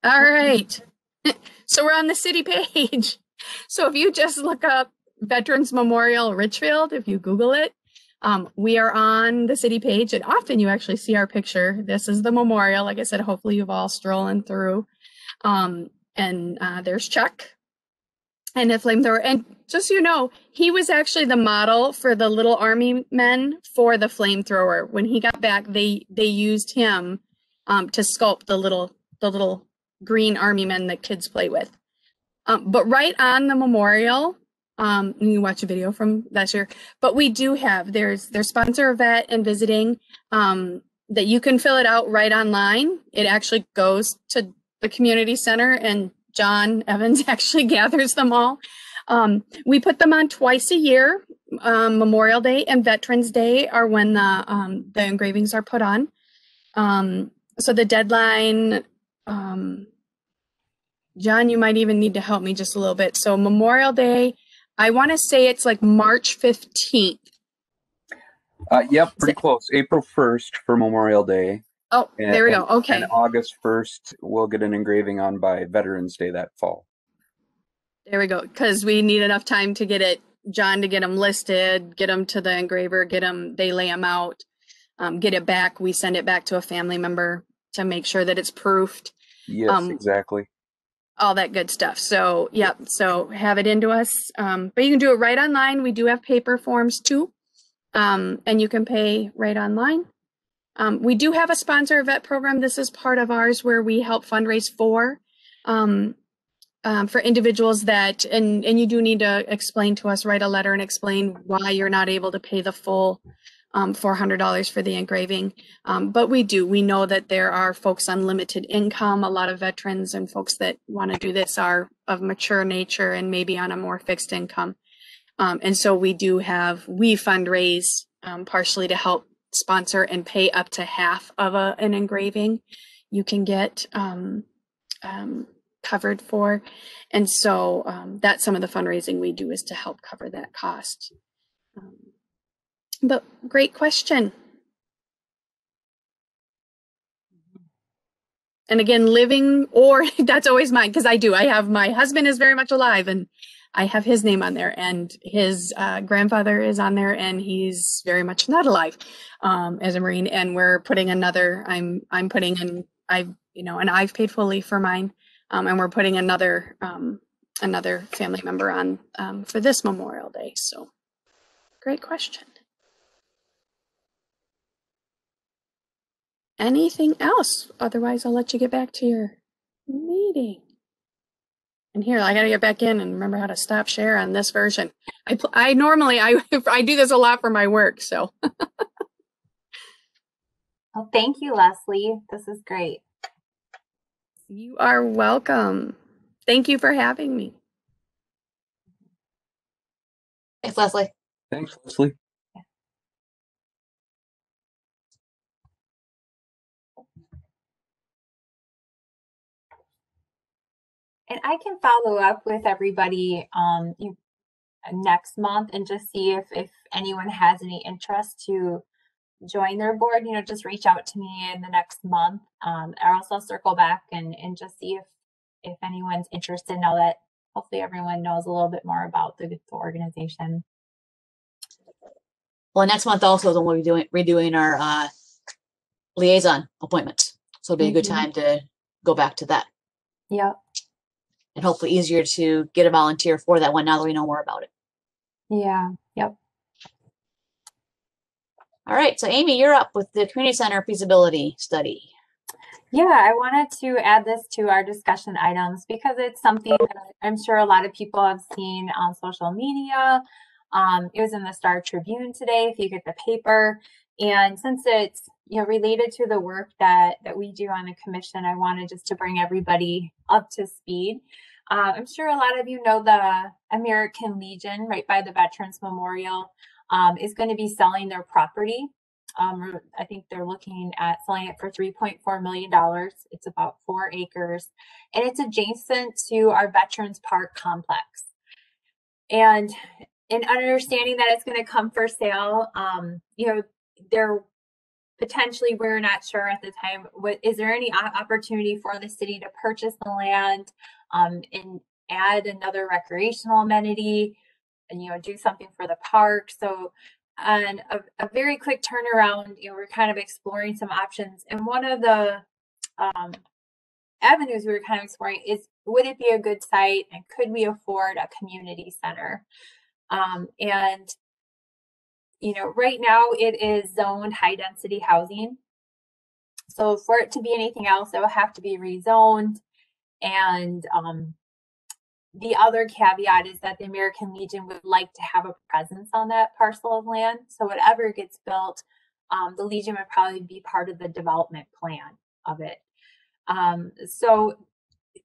All right. so we're on the city page. So if you just look up Veterans Memorial Richfield, if you Google it, um, we are on the city page, and often you actually see our picture. This is the memorial. Like I said, hopefully you've all strolling through. Um, and uh, there's Chuck and a flamethrower. And just so you know, he was actually the model for the little army men for the flamethrower. When he got back, they they used him um, to sculpt the little the little green army men that kids play with. Um, but right on the memorial, um, you watch a video from last year. But we do have there's their sponsor vet and visiting um, that you can fill it out right online. It actually goes to the community center, and John Evans actually gathers them all. Um, we put them on twice a year. Um, Memorial Day and Veterans Day are when the um, the engravings are put on. Um, so the deadline, um, John, you might even need to help me just a little bit. So Memorial Day, I want to say it's like March fifteenth. Uh, yep, pretty close. April first for Memorial Day. Oh, and- there we go. Okay. And August first, we'll get an engraving on by Veterans Day that fall. There we go. Because we need enough time to get it, John, to get them listed, get them to the engraver, get them, they lay them out, um, get it back. We send it back to a family member to make sure that it's proofed, Yes, Um, exactly. all that good stuff. So, yep. So have it into us. Um, but you can do it right online. We do have paper forms too. Um, and you can pay right online. Um, we do have a sponsor vet program. This is part of ours where we help fundraise for um, um, for individuals that and and you do need to explain to us, write a letter and explain why you're not able to pay the full um, $400 for the engraving. Um, but we do. We know that there are folks on limited income. A lot of veterans and folks that want to do this are of mature nature and maybe on a more fixed income. Um, and so we do have we fundraise partially to help sponsor and pay up to half of a, an engraving you can get um, um, covered for. And so um, that's some of the fundraising we do is to help cover that cost. Um, but great question. And again, living or that's always mine because I do. I have my husband is very much alive and I have his name on there and his uh, grandfather is on there and he's very much not alive um, as a Marine. And we're putting another, I'm, I'm putting in, I've, you know, and I've paid fully for mine. Um, and we're putting another, um, another family member on um, for this Memorial Day. So great question. Anything else? Otherwise, I'll let you get back to your meeting. And here, I gotta get back in and remember how to stop share on this version. I I normally I I do this a lot for my work, so Well, thank you, Leslie. This is great. you are welcome. Thank you for having me. Thanks, Leslie. Thanks, Leslie. And I can follow up with everybody um you- next month and just see if if anyone has any interest to join their board. You know, just reach out to me in the next month. Um, or else I'll circle back and and just see if if anyone's interested. Now that hopefully everyone knows a little bit more about the, the organization. Well, next month also is when we'll be doing redoing our uh, liaison appointments. So it'll be a good Mhm. time to go back to that Yep. And hopefully easier to get a volunteer for that one now that we know more about it. Yeah. Yep. All right. So Amy, you're up with the community center feasibility study. Yeah, I wanted to add this to our discussion items because it's something that I'm sure a lot of people have seen on social media. Um, it was in the Star Tribune today, if you get the paper. And since it's you know related to the work that that we do on the commission, I wanted just to bring everybody up to speed. Uh, I'm sure a lot of you know the American Legion right by the Veterans Memorial. um, is going to be selling their property. Um, I think they're looking at selling it for $3.4 million. It's about four acres and it's adjacent to our Veterans Park complex. And in understanding that it's going to come for sale, um, you know, there potentially we're not sure at the time. What is there any opportunity for the city to purchase the land um, and add another recreational amenity, and you know, do something for the park? So, and a, a very quick turnaround. You know, we're kind of exploring some options, and one of the um, avenues we were kind of exploring is would it be a good site and could we afford a community center? Um, and you know, right now it is zoned high density housing. So for it to be anything else, it will have to be rezoned. And um, the other caveat is that the American Legion would like to have a presence on that parcel of land. So whatever gets built, um, the Legion would probably be part of the development plan of it. Um, so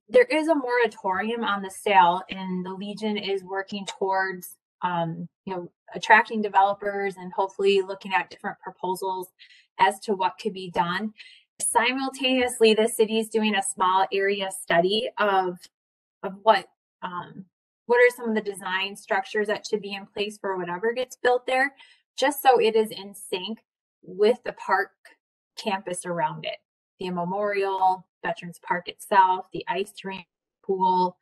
there is a moratorium on the sale, and the Legion is working towards um, you know, attracting developers and hopefully looking at different proposals as to what could be done. Simultaneously, the city is doing a small area study of of what um, what are some of the design structures that should be in place for whatever gets built there, just so it is in sync with the park campus around it, the memorial, Veterans Park itself, the ice rink, pool.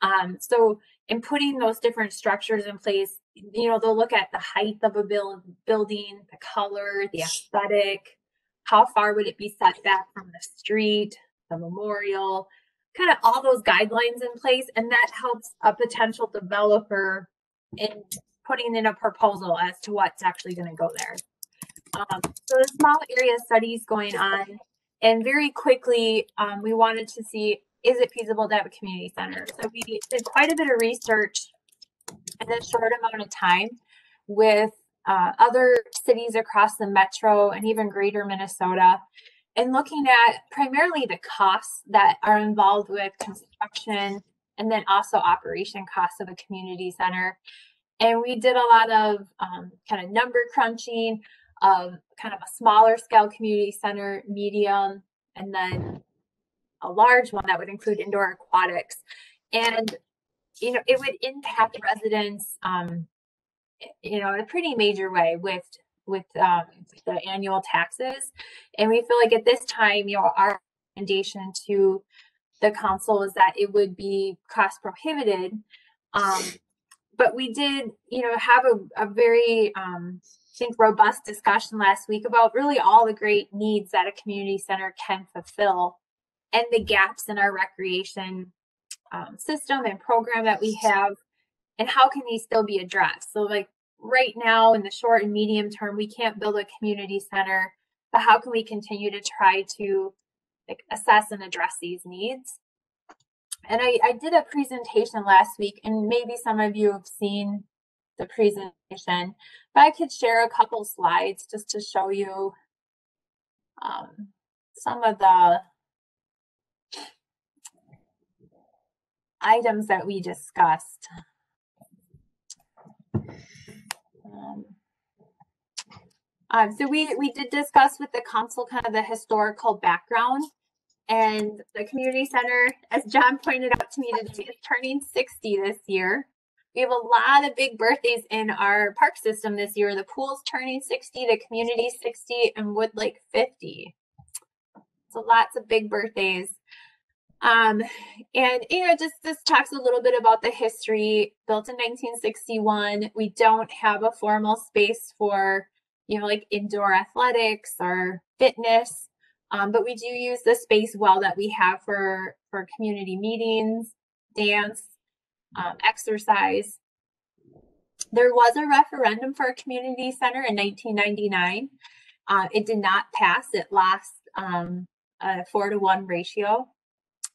Um, so in putting those different structures in place, you know, they'll look at the height of a build, building, the color, the aesthetic, how far would it be set back from the street, the memorial, kind of all those guidelines in place. And that helps a potential developer in putting in a proposal as to what's actually going to go there. Um, so the small area studies going on. And very quickly, um, we wanted to see is it feasible to have a community center? So we did quite a bit of research in a short amount of time with uh, other cities across the metro and even greater Minnesota, and looking at primarily the costs that are involved with construction and then also operation costs of a community center. And we did a lot of um, kind of number crunching of kind of a smaller scale community center, medium, and then a large one that would include indoor aquatics. And, you know, it would impact residents, um, you know, in a pretty major way with with um, the annual taxes. And we feel like at this time, you know, our recommendation to the council is that it would be cost prohibited. Um, but we did, you know, have a, a very, um, I think, robust discussion last week about really all the great needs that a community center can fulfill and the gaps in our recreation um, system and program that we have and how can these still be addressed? So like right now in the short and medium term we can't build a community center but how can we continue to try to like, assess and address these needs? And I, I did a presentation last week and maybe some of you have seen the presentation but i could share a couple slides just to show you um, some of the items that we discussed. Um, um, so we, we did discuss with the council kind of the historical background and the community center, as John pointed out to me today, is turning 60 this year. We have a lot of big birthdays in our park system this year. The pool's turning 60, the community 60, and Wood Lake 50. So lots of big birthdays. Um, and you know, just this talks a little bit about the history. Built in 1961, we don't have a formal space for you know like indoor athletics or fitness, um, but we do use the space well that we have for for community meetings, dance, um, exercise. There was a referendum for a community center in 1999. Uh, it did not pass. It lost um, a four to one ratio.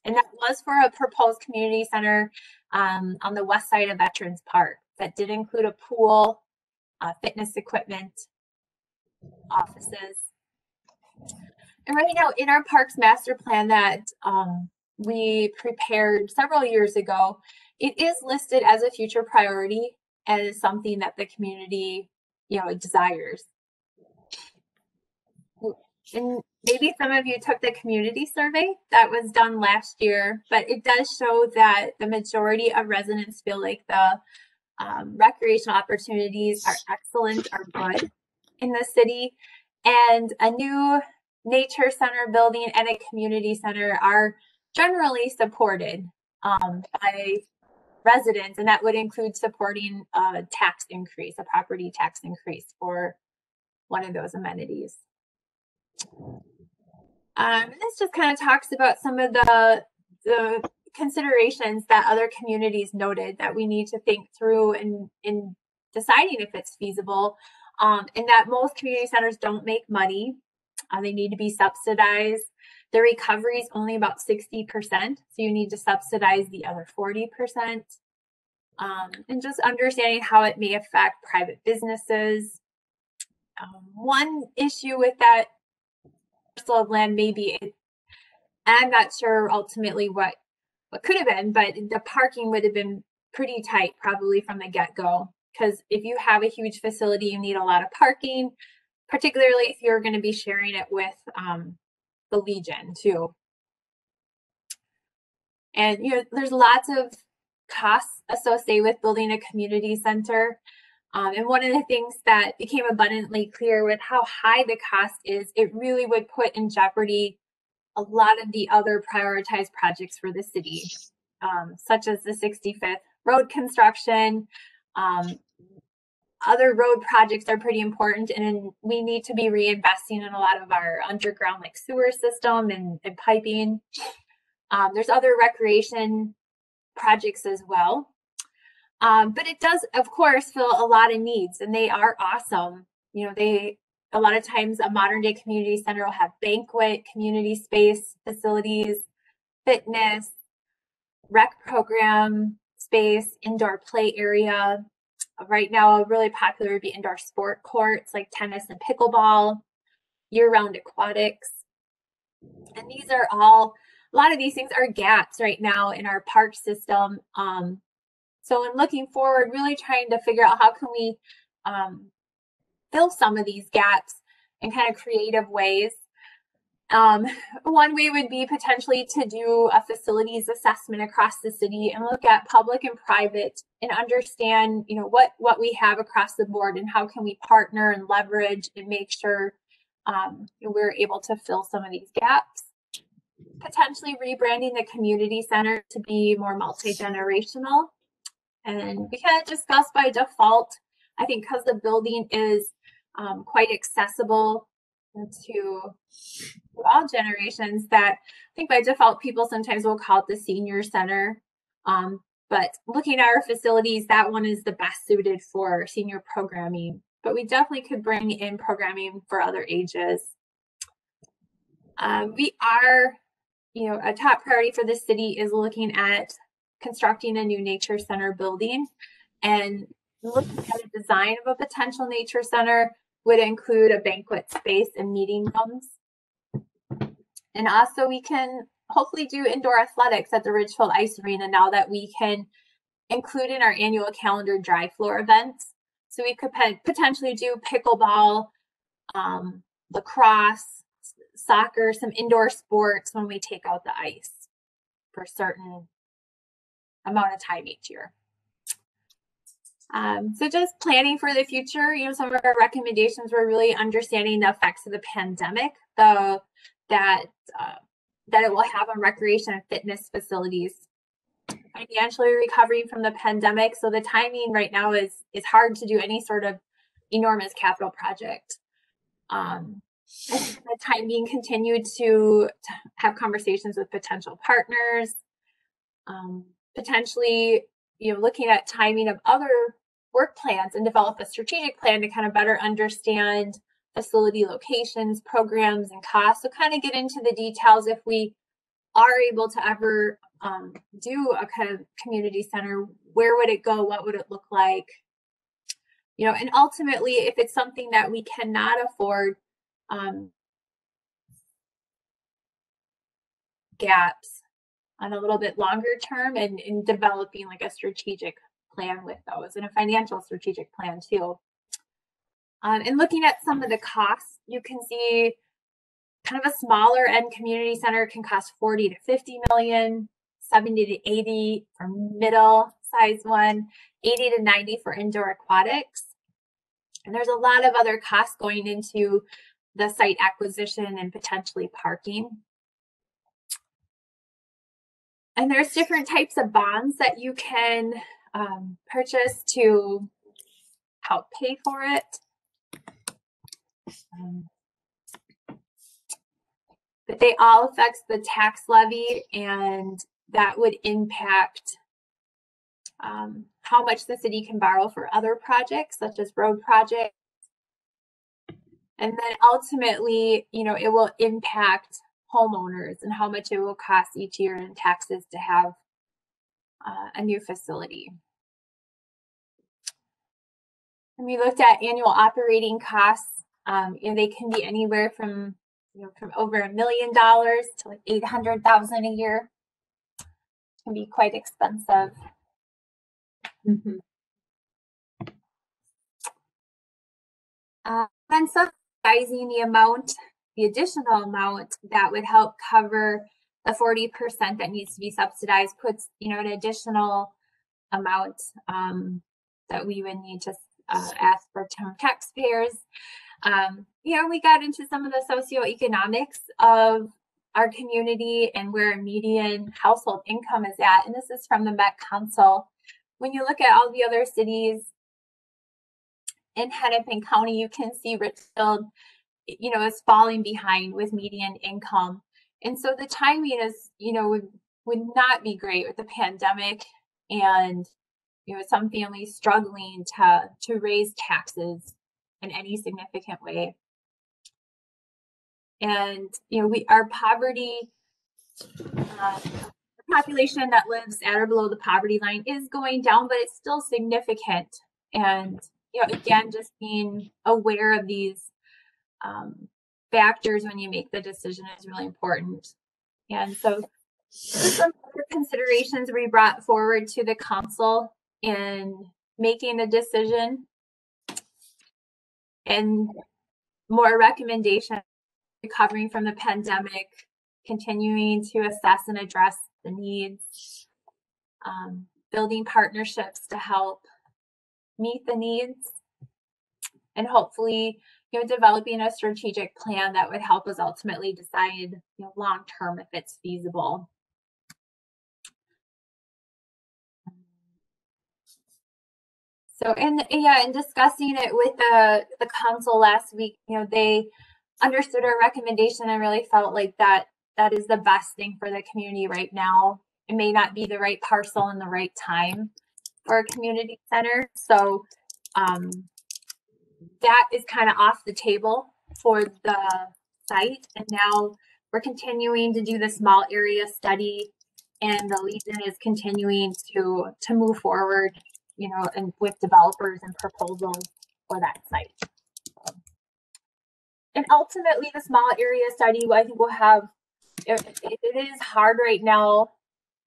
And that was for a proposed community center um, on the west side of Veterans Park that did include a pool, uh, fitness equipment, offices. And right now in our parks master plan that um, we prepared several years ago, it is listed as a future priority as something that the community you know, desires. And maybe some of you took the community survey that was done last year, but it does show that the majority of residents feel like the um, recreational opportunities are excellent or good in the city. And a new nature center building and a community center are generally supported um, by residents, and that would include supporting a tax increase, a property tax increase for one of those amenities. Um, this just kind of talks about some of the the considerations that other communities noted that we need to think through in in deciding if it's feasible, um, and that most community centers don't make money. Uh, they need to be subsidized. The recovery is only about 60%, so you need to subsidize the other 40%. Um, and just understanding how it may affect private businesses. Um, one issue with that parcel of land maybe it, I'm not sure ultimately what what could have been, but the parking would have been pretty tight probably from the get-go. Because if you have a huge facility, you need a lot of parking, particularly if you're going to be sharing it with um, the Legion too. And you know, there's lots of costs associated with building a community center. Um, and one of the things that became abundantly clear with how high the cost is, it really would put in jeopardy a lot of the other prioritized projects for the city, um, such as the 65th road construction. Um, other road projects are pretty important, and we need to be reinvesting in a lot of our underground like sewer system and, and piping. Um, there's other recreation projects as well. Um, but it does, of course, fill a lot of needs, and they are awesome. You know, they a lot of times a modern day community center will have banquet, community space, facilities, fitness, rec program space, indoor play area. Right now, a really popular would be indoor sport courts like tennis and pickleball, year round aquatics. And these are all, a lot of these things are gaps right now in our park system. Um, so, in looking forward, really trying to figure out how can we um, fill some of these gaps in kind of creative ways. Um, one way would be potentially to do a facilities assessment across the city and look at public and private and understand, you know, what what we have across the board and how can we partner and leverage and make sure um, we're able to fill some of these gaps. Potentially rebranding the community center to be more multi generational, and we kind of discuss by default. I think because the building is um, quite accessible to, all generations that I think by default people sometimes will call it the senior center. Um, but looking at our facilities, that one is the best suited for senior programming. But we definitely could bring in programming for other ages. Um, we are, you know, a top priority for the city is looking at constructing a new nature center building and looking at a design of a potential nature center would include a banquet space and meeting rooms. And also we can hopefully do indoor athletics at the Richfield Ice Arena now that we can include in our annual calendar dry floor events. So we could potentially do pickleball, um, lacrosse, soccer, some indoor sports when we take out the ice for certain amount of time each year. Um, so just planning for the future, you know, some of our recommendations were really understanding the effects of the pandemic, the that uh, that it will have on recreation and fitness facilities. Financially recovering from the pandemic, so the timing right now is is hard to do any sort of enormous capital project. Um, the timing continued to, to have conversations with potential partners, um, potentially you know, looking at timing of other work plans and develop a strategic plan to kind of better understand facility locations, programs, and costs. So kind of get into the details if we are able to ever um, do a kind of community center, where would it go? What would it look like? You know, and ultimately, if it's something that we cannot afford, um, gaps on a little bit longer term and in developing like a strategic plan with those and a financial strategic plan too. Um, and looking at some of the costs, you can see kind of a smaller end community center can cost 40 to 50 million, 70 to 80 for middle size one, 80 to 90 for indoor aquatics. And there's a lot of other costs going into the site acquisition and potentially parking. And there's different types of bonds that you can um, purchase to help pay for it. Um, but they all affect the tax levy and that would impact um, how much the city can borrow for other projects such as road projects. And then ultimately, you know, it will impact homeowners and how much it will cost each year in taxes to have uh, a new facility. And we looked at annual operating costs, um, and they can be anywhere from you know from over a million dollars to like eight hundred thousand a year. Can be quite expensive. Mm-hmm. Uh, and subsidizing the amount, the additional amount that would help cover the 40% that needs to be subsidized puts, you know, an additional amount um, that we would need to uh, ask for taxpayers. Um, you know, we got into some of the socioeconomics of our community and where median household income is at. And this is from the Met Council when you look at all the other cities in Hennepin County, you can see Richfield, you know, is falling behind with median income. And so the timing is, you know, would, would not be great with the pandemic and, you know, some families struggling to, to raise taxes in any significant way. And, you know, we, our poverty, uh, population that lives at or below the poverty line is going down, but it's still significant. And you know, again, just being aware of these um, factors when you make the decision is really important. And so, some other considerations we brought forward to the council in making the decision, and more recommendations recovering from the pandemic, continuing to assess and address the needs, um, building partnerships to help meet the needs, and hopefully, you know, developing a strategic plan that would help us ultimately decide, you know, long term if it's feasible. So, and yeah, in discussing it with the the council last week, you know, they understood our recommendation and really felt like that that is the best thing for the community right now. It may not be the right parcel in the right time for a community center. So um, that is kind of off the table for the site. And now we're continuing to do the small area study and the Legion is continuing to to move forward, you know, and with developers and proposals for that site. And ultimately, the small area study, I think, we'll have it, it is hard right now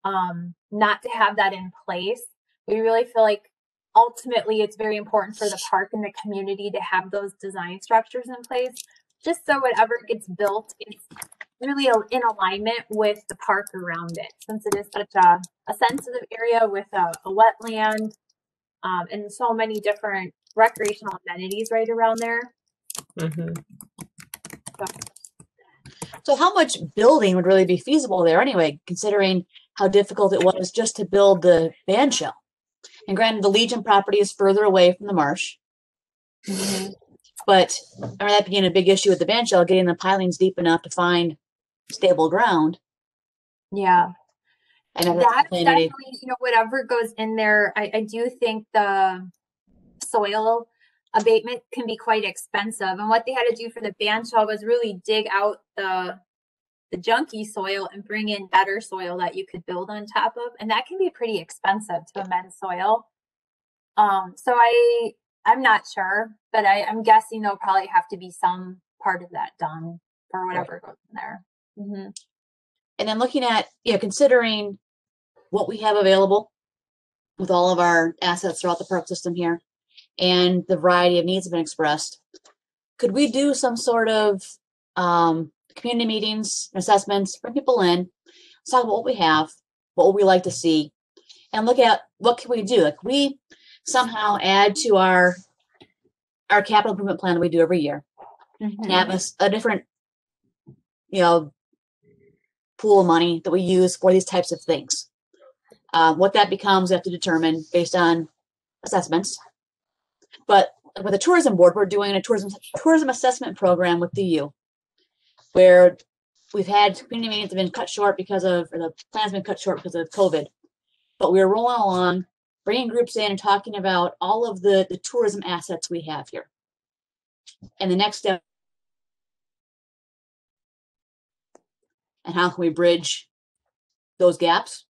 um, not to have that in place. We really feel like ultimately it's very important for the park and the community to have those design structures in place, just so whatever gets built is really in alignment with the park around it, since it is such a, a sensitive area with a, a wetland um, and so many different recreational amenities right around there. Mm-hmm. So, so how much building would really be feasible there anyway, considering how difficult it was just to build the band shell? And granted, the Legion property is further away from the marsh. Mm-hmm. But I remember that being a big issue with the band shell, getting the pilings deep enough to find stable ground. Yeah. And that's definitely, you know, whatever goes in there, I, I do think the soil abatement can be quite expensive. And what they had to do for the bandshell was really dig out the the junky soil and bring in better soil that you could build on top of. And that can be pretty expensive to amend soil. Um, so I I'm not sure, but I, I'm guessing there'll probably have to be some part of that done for whatever goes in there. Mm-hmm. And then looking at, you know, considering what we have available with all of our assets throughout the park system here, and the variety of needs have been expressed. could we do some sort of um, community meetings, assessments, bring people in, let's talk about what we have, what would we like to see, and look at what can we do. Like we somehow add to our our capital improvement plan that we do every year and have a, a different, you know, pool of money that we use for these types of things. Uh, what that becomes, we have to determine based on assessments. But with the tourism board, we're doing a tourism tourism assessment program with the U, where we've had community meetings have been cut short because of, or the plan's been cut short because of COVID. But we're rolling along, bringing groups in and talking about all of the the tourism assets we have here. And the next step and how can we bridge those gaps?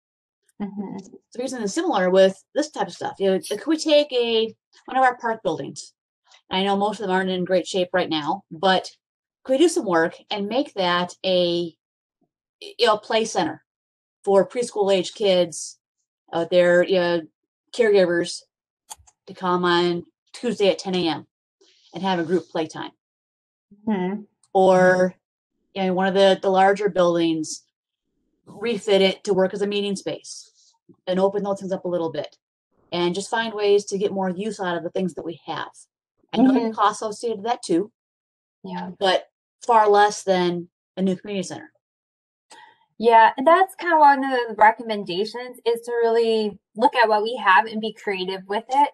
Mhm. The reason is similar with this type of stuff. You know, could we take a one of our park buildings? I know most of them aren't in great shape right now, but could we do some work and make that a you know play center for preschool age kids uh, out there, you know, caregivers to come on Tuesday at 10 a.m. and have a group playtime Mhm. or mm-hmm. you know, one of the the larger buildings refit it to work as a meeting space and open those things up a little bit and just find ways to get more use out of the things that we have i know there's mm-hmm. costs associated with that too Yeah. but far less than a new community center Yeah, and that's kind of one of the recommendations is to really look at what we have and be creative with it.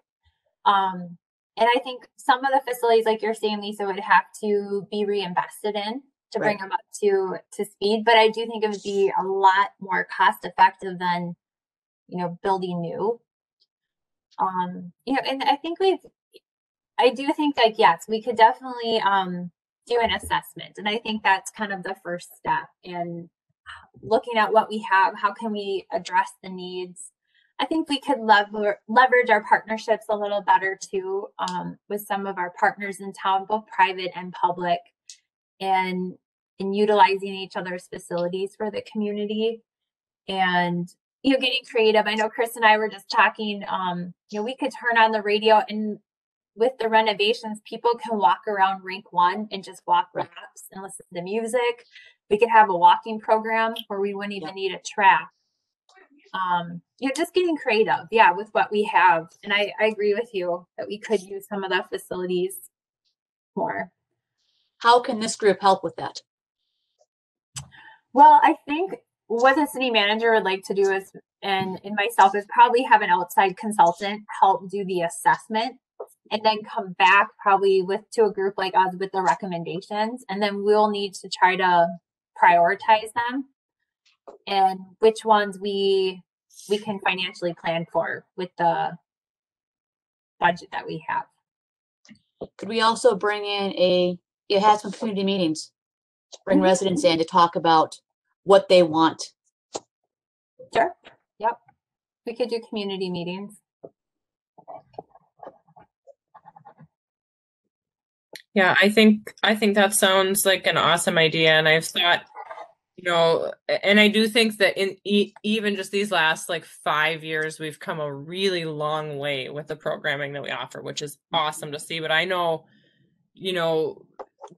Um, and I think some of the facilities, like you're saying, Lisa, would have to be reinvested in to bring Right. them up to to speed. But I do think it would be a lot more cost effective than, you know, building new. Um, you know, and I think we've I do think like yes, we could definitely um do an assessment. And I think that's kind of the first step in looking at what we have, how can we address the needs? I think we could lever- leverage our partnerships a little better too um, with some of our partners in town, both private and public, and in utilizing each other's facilities for the community and you know getting creative. I know Chris and I were just talking. Um, you know, we could turn on the radio and with the renovations, people can walk around Rink One and just walk laps and listen to music. We could have a walking program where we wouldn't even need a track. Um, you know, just getting creative, yeah, with what we have. And I, I agree with you that we could use some of the facilities more. how can this group help with that Well, I think what the city manager would like to do is, and, and myself, is probably have an outside consultant help do the assessment and then come back probably with to a group like us with the recommendations. And then we'll need to try to prioritize them and which ones we we can financially plan for with the budget that we have. could we also bring in a it has some community meetings bring mm-hmm. residents in to talk about what they want Sure. Yep. We could do community meetings. Yeah, I think I think that sounds like an awesome idea, and I've thought, you know, and I do think that in e- even just these last like five years, we've come a really long way with the programming that we offer, which is awesome to see. But I know, you know,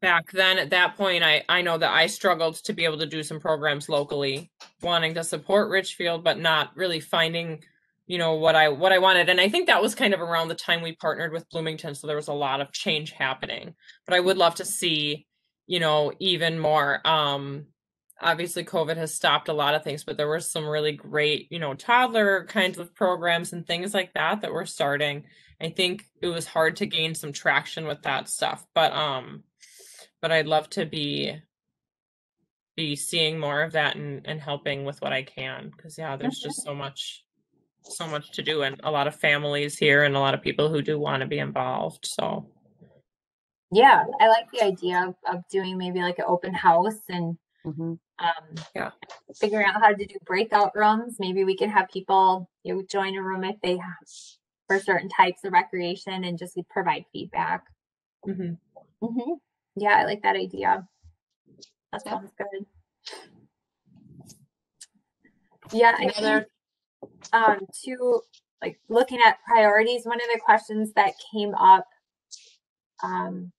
back then at that point, I I know that I struggled to be able to do some programs locally, wanting to support Richfield, but not really finding you know what i what i wanted. And i think that was kind of around the time we partnered with bloomington so there was a lot of change happening. But i would love to see you know even more. Um obviously covid has stopped a lot of things but there were some really great you know toddler kinds of programs and things like that that were starting. I think it was hard to gain some traction with that stuff but um but i'd love to be be seeing more of that and and helping with what i can because yeah there's just so much so much to do and a lot of families here and a lot of people who do want to be involved so Yeah, I like the idea of, of doing maybe like an open house and Mhm. um, Yeah. figuring out how to do breakout rooms. Maybe we can have people you know, join a room if they have for certain types of recreation and just provide feedback. hmm hmm Yeah, I like that idea. That Yeah. sounds good. Yeah, I think other- um to like looking at priorities, one of the questions that came up um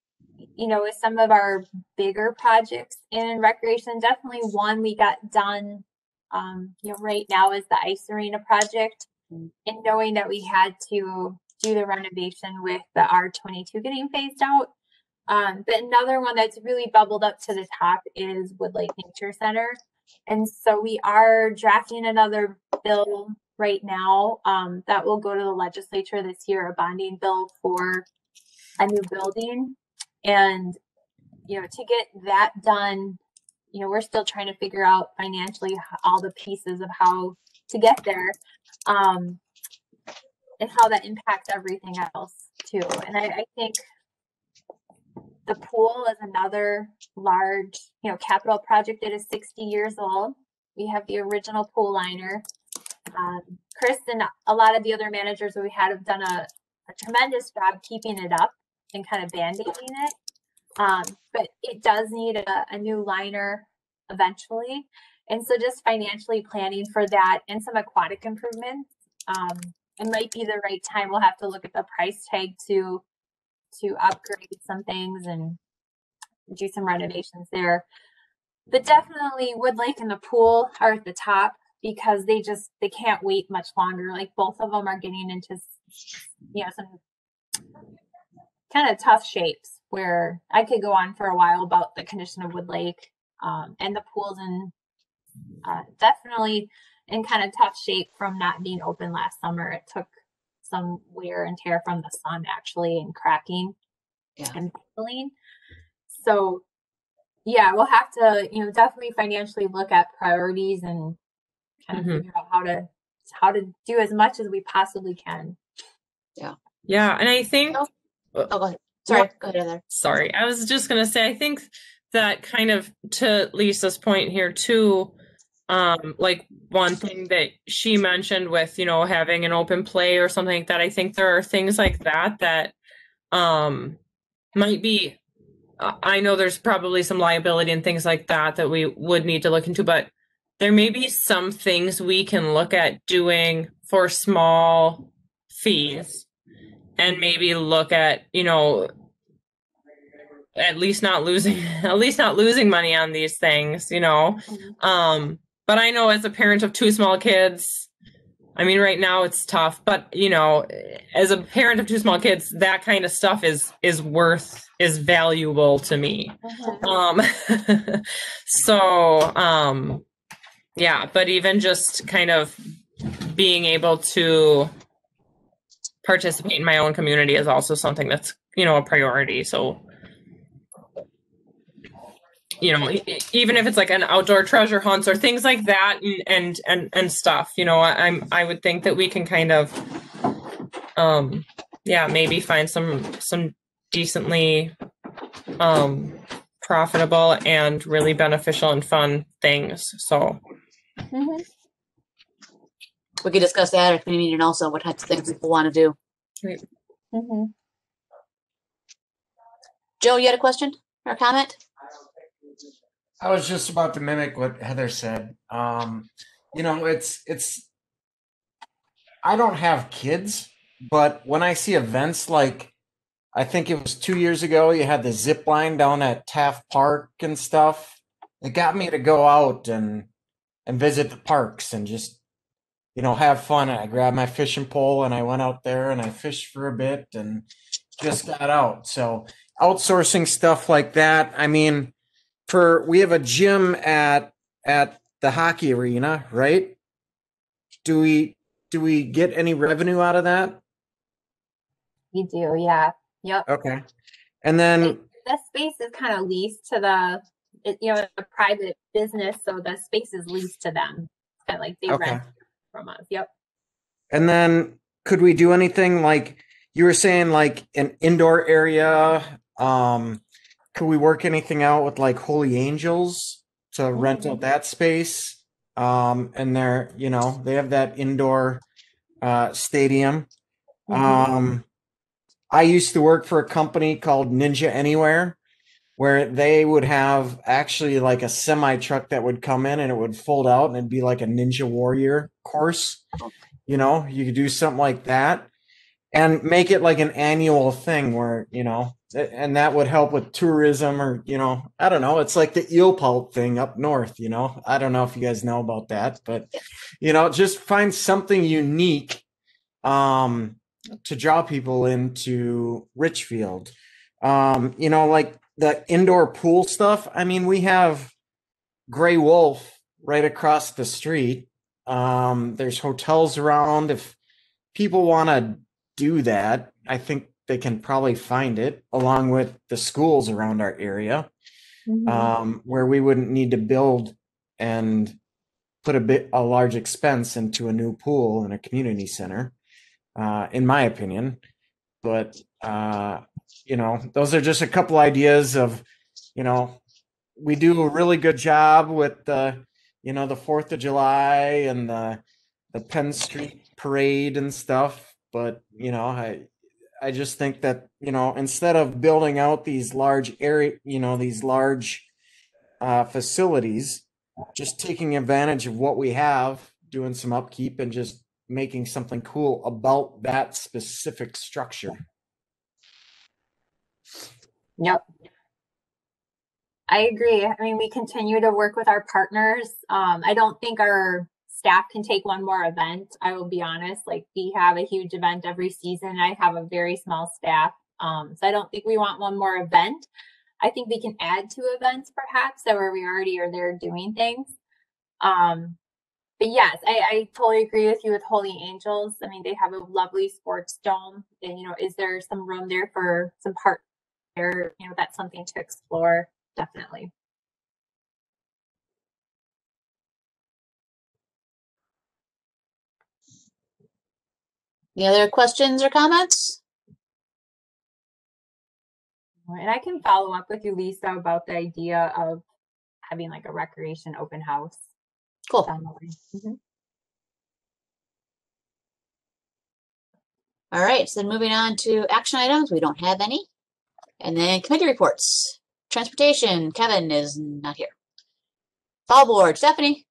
you know, with some of our bigger projects in recreation, definitely one we got done, um, you know, right now is the ice arena project. And knowing that we had to do the renovation with the R22 getting phased out. Um, but another one that's really bubbled up to the top is Wood Lake Nature Center. And so we are drafting another bill right now um, that will go to the legislature this year, a bonding bill for a new building. And, you know, to get that done, you know, we're still trying to figure out financially all the pieces of how to get there um, and how that impacts everything else too. And I, I think the pool is another large, you know, capital project that is 60 years old. We have the original pool liner. Um, Chris and a lot of the other managers that we had have done a, a tremendous job keeping it up and kind of band-aiding it. Um, but it does need a, a new liner eventually. And so just financially planning for that and some aquatic improvements. Um, it might be the right time. We'll have to look at the price tag to to upgrade some things and do some renovations there. But definitely Wood Lake and the pool are at the top because they just they can't wait much longer. Like both of them are getting into you know some kind of tough shapes where I could go on for a while about the condition of Wood Lake um, and the pools and uh, definitely in kind of tough shape from not being open last summer. It took some wear and tear from the sun actually and cracking Yeah. and buckling. So yeah, we'll have to, you know, definitely financially look at priorities and kind of Mhm. figure out how to how to do as much as we possibly can. Yeah, Yeah. and I think Oh, go ahead. Sorry, go ahead, Heather. sorry, I was just gonna say I think that kind of to Lisa's point here too, um, like one thing that she mentioned with, you know, having an open play or something like that, I think there are things like that that um might be I know there's probably some liability and things like that that we would need to look into, but there may be some things we can look at doing for small fees and maybe look at, you know, at least not losing at least not losing money on these things, you know. Um but I know as a parent of two small kids, I mean right now it's tough, but you know, as a parent of two small kids, that kind of stuff is is worth is valuable to me. Um so um yeah, but even just kind of being able to participate in my own community is also something that's, you know, a priority. So you know, even if it's like an outdoor treasure hunts or things like that and and and, and stuff, you know, I, I'm I would think that we can kind of um yeah, maybe find some some decently um profitable and really beneficial and fun things. So Mhm. We could discuss that at committee meeting also, what types of things people want to do. Mhm. Joe, you had a question or a comment? I was just about to mimic what Heather said. Um, you know, it's it's. I don't have kids, but when I see events like, I think it was two years ago, you had the zip line down at Taft Park and stuff. It got me to go out and and visit the parks and just, you know, have fun. I grabbed my fishing pole and I went out there and I fished for a bit and just got out. So outsourcing stuff like that. I mean, for we have a gym at at the hockey arena, right? Do we do we get any revenue out of that? You do, yeah. Yep. Okay. And then The space is kind of leased to the, it, you know, a private business, so the space is leased to them. Kind of like they Okay. rent from us. Yep. and then could we do anything like you were saying like an indoor area um could we work anything out with like Holy Angels to rent out that space? Um and they're, you know, they have that indoor uh stadium. Um, I used to work for a company called Ninja Anywhere, where they would have actually like a semi truck that would come in and it would fold out and it'd be like a Ninja Warrior course. You know, you could do something like that and make it like an annual thing where, you know, and that would help with tourism or you know i don't know it's like the eelpout thing up north you know? I don't know if you guys know about that but you know just find something unique um to draw people into richfield. Um you know like the indoor pool stuff i mean we have Great Wolf right across the street. Um there's hotels around if people want to do that i think they can probably find it along with the schools around our area um, where we wouldn't need to build and put a bit a large expense into a new pool in a community center uh, in my opinion. But uh, you know those are just a couple ideas of you know we do a really good job with the you know the fourth of july and the the penn street parade and stuff but you know i I just think that you know instead of building out these large area, you know, these large uh, facilities, just taking advantage of what we have, doing some upkeep, and just making something cool about that specific structure. Yep. I agree. I mean, we continue to work with our partners. Um, I don't think our staff can take one more event. I will be honest. Like we have a huge event every season. I have a very small staff. Um, so I don't think we want one more event. I think we can add two events perhaps that where we already are there doing things. Um, but yes, I, I totally agree with you with Holy Angels. I mean, they have a lovely sports dome. And you know, is there some room there for some part there? You know, that's something to explore, definitely. Any other questions or comments? And I can follow up with you, Lisa, about the idea of having like a recreation open house. Cool. the. Mhm. All right, so then moving on to action items, we don't have any. And then committee reports. Transportation, Kevin is not here. Fall board, Stephanie?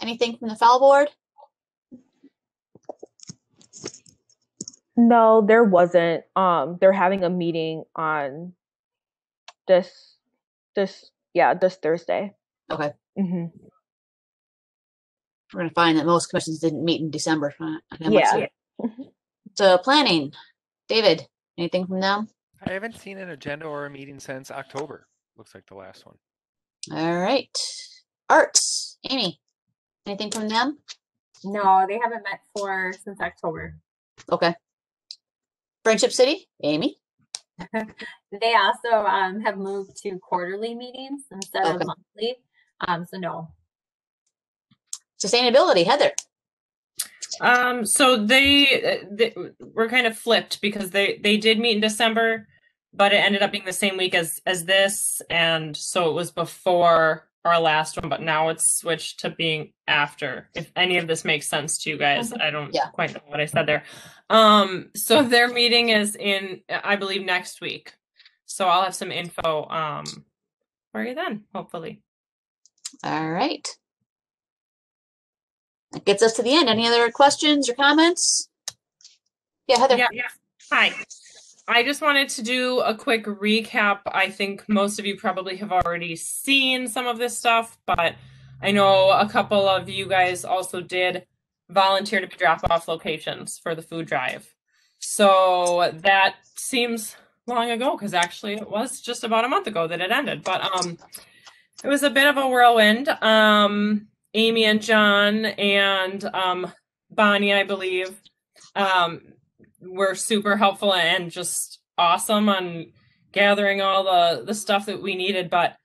Anything from the foul board? No, there wasn't. Um, they're having a meeting on this, this, yeah, this Thursday. Okay, hmm we're gonna find that most commissions didn't meet in December. okay, let's Yeah. So planning, David, anything from them? I haven't seen an agenda or a meeting since October. Looks like the last one. All right, arts, Amy, anything from them? No, they haven't met for since October. Okay. Friendship City, Amy? They also um, have moved to quarterly meetings instead Okay. of monthly. Um, so no. Sustainability, Heather? Um, so they, uh, they were kind of flipped because they they did meet in December, but it ended up being the same week as as this, and so it was before our last one, but now it's switched to being after. If any of this makes sense to you guys, I don't Yeah. quite know what I said there. Um, so their meeting is in, I believe, next week. So I'll have some info um for you then, hopefully. All right. That gets us to the end. Any other questions or comments? Yeah, Heather? Yeah, yeah. Hi. I just wanted to do a quick recap. I think most of you probably have already seen some of this stuff, but I know a couple of you guys also did volunteer to be drop off locations for the food drive. So that seems long ago because actually it was just about a month ago that it ended. But um it was a bit of a whirlwind. Um Amy and John and um Bonnie, I believe, um were super helpful and just awesome on gathering all the the stuff that we needed but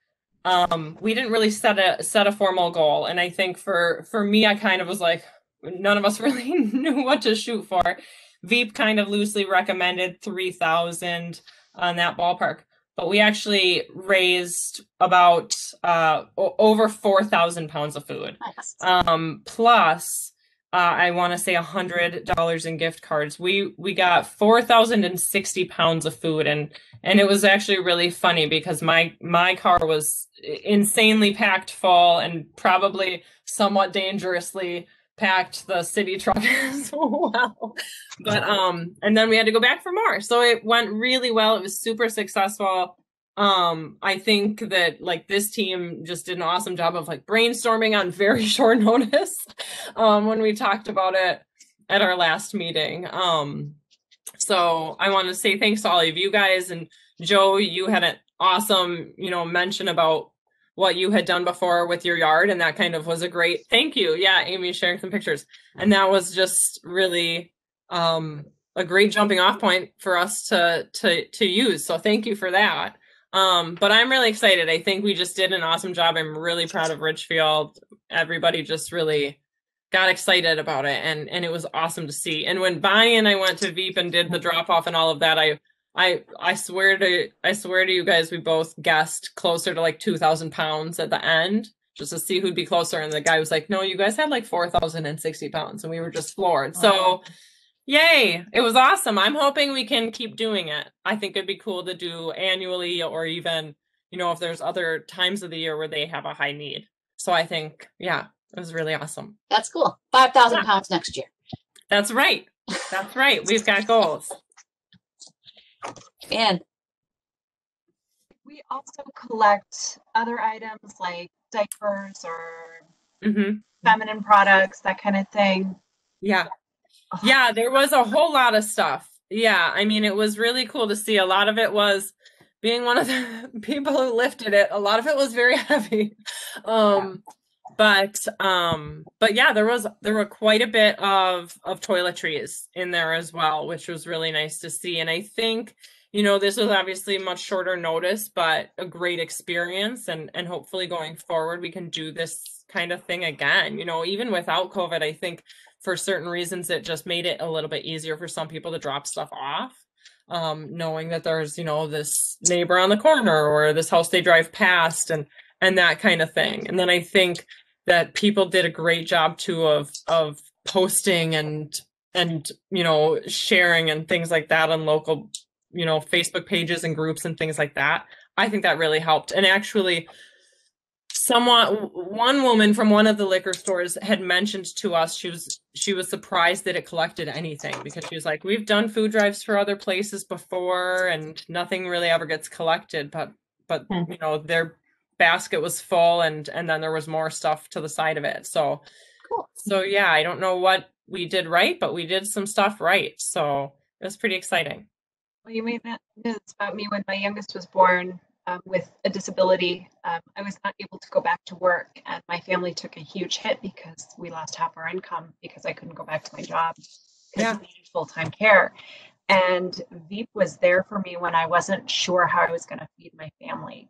um we didn't really set a set a formal goal. And i think for for me i kind of was like none of us really knew what to shoot for. VEAP kind of loosely recommended 3000 on that ballpark but we actually raised about uh over 4000 pounds of food. Nice. um plus uh, I want to say a hundred dollars in gift cards. We we got four thousand and sixty pounds of food, and and it was actually really funny because my my car was insanely packed full and probably somewhat dangerously packed the city truck as well. But um, and then we had to go back for more. So it went really well. It was super successful. Um, I think that like this team just did an awesome job of like brainstorming on very short notice. Um, when we talked about it at our last meeting. Um, so I want to say thanks to all of you guys and Joe, you had an awesome, you know, mention about what you had done before with your yard and that kind of was a great thank you yeah amy sharing some pictures and that was just really um a great jumping off point for us to to to use so thank you for that um but i'm really excited. I think we just did an awesome job. I'm really proud of richfield. Everybody just really got excited about it and and it was awesome to see. And when bonnie and i went to VEAP and did the drop off and all of that i I I swear to I swear to you guys, we both guessed closer to like two thousand pounds at the end, just to see who'd be closer. And the guy was like, "No, you guys had like four thousand and sixty pounds," and we were just floored. So, yay! It was awesome. I'm hoping we can keep doing it. I think it'd be cool to do annually, or even you know if there's other times of the year where they have a high need. So I think yeah, it was really awesome. That's cool. Five thousand pounds next year. That's right. That's right. We've got goals. And We also collect other items like diapers or Mhm. feminine products, that kind of thing. Yeah. Yeah, there was a whole lot of stuff. Yeah, I mean, it was really cool to see. A lot of it was being one of the people who lifted it. A lot of it was very heavy. Um but um but yeah, there was there were quite a bit of of toiletries in there as well, which was really nice to see. And I think you know this was obviously much shorter notice but a great experience and and hopefully going forward we can do this kind of thing again you know even without covid i think for certain reasons it just made it a little bit easier for some people to drop stuff off um knowing that there's you know this neighbor on the corner or this house they drive past and and that kind of thing. And then i think that people did a great job too of of posting and and you know sharing and things like that on local you know facebook pages and groups and things like that. I think that really helped. And actually somewhat one woman from one of the liquor stores had mentioned to us she was she was surprised that it collected anything because she was like we've done food drives for other places before and nothing really ever gets collected but but hmm. you know their basket was full and and then there was more stuff to the side of it. So cool. so yeah i don't know what we did right but we did some stuff right. So it was pretty exciting. Well, you made that know this about me. When my youngest was born um, with a disability. Um, I was not able to go back to work, and my family took a huge hit because we lost half our income because I couldn't go back to my job because Yeah. I needed full time care. And VEAP was there for me when I wasn't sure how I was going to feed my family.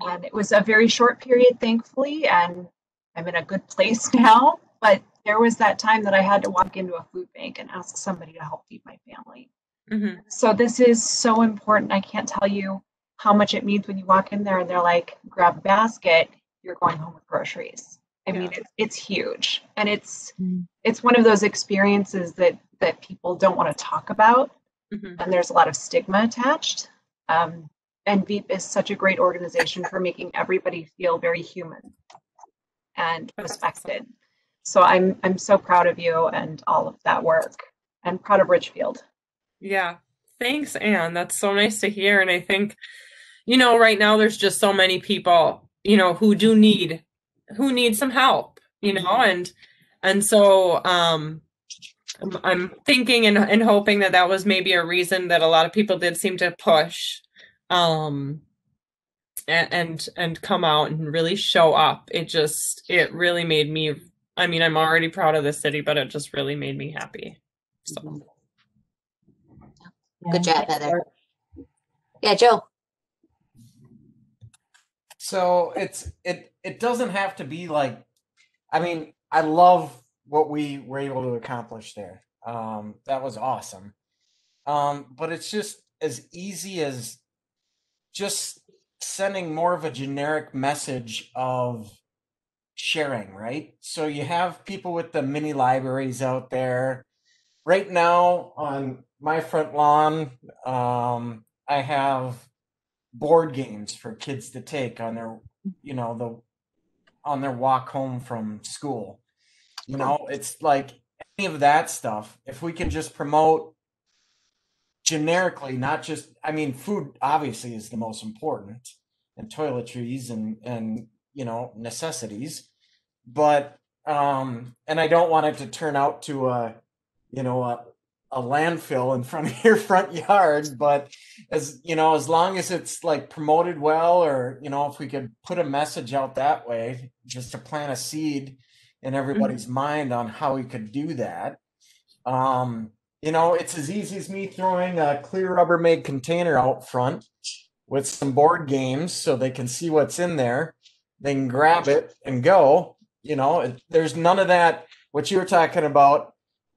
And it was a very short period, thankfully, and I'm in a good place now. But there was that time that I had to walk into a food bank and ask somebody to help feed my family. Mhm. So this is so important. I can't tell you how much it means when you walk in there and they're like, grab a basket, you're going home with groceries. I mean, it's it's huge. And it's it's one of those experiences that that people don't want to talk about. Mhm. And there's a lot of stigma attached. Um, and VEAP is such a great organization for making everybody feel very human and respected. So I'm I'm so proud of you and all of that work and proud of Richfield. Yeah. Thanks, Anne. That's so nice to hear. And I think, you know, right now there's just so many people, you know, who do need who need some help, you know, and and so um I'm, I'm thinking and, and hoping that that was maybe a reason that a lot of people did seem to push um and and, and come out and really show up. It just it really made me I mean, I'm already proud of the city, but it just really made me happy. So Good job, Heather. Yeah, Joe. So it's it it doesn't have to be like I mean, I love what we were able to accomplish there. Um that was awesome. Um but it's just as easy as just sending more of a generic message of sharing, right? So you have people with the mini libraries out there. Right now on my front lawn, um, I have board games for kids to take on their, you know, the on their walk home from school. You know, it's like any of that stuff. If we can just promote generically, not just I mean, food obviously is the most important, and toiletries and and you know necessities, but um, and I don't want it to turn out to a you know a a landfill in front of your front yard but as you know as long as it's like promoted well or you know if we could put a message out that way just to plant a seed in everybody's mind on how we could do that um you know it's as easy as me throwing a clear rubbermaid container out front with some board games so they can see what's in there. They can grab it and go you know there's none of that what you were talking about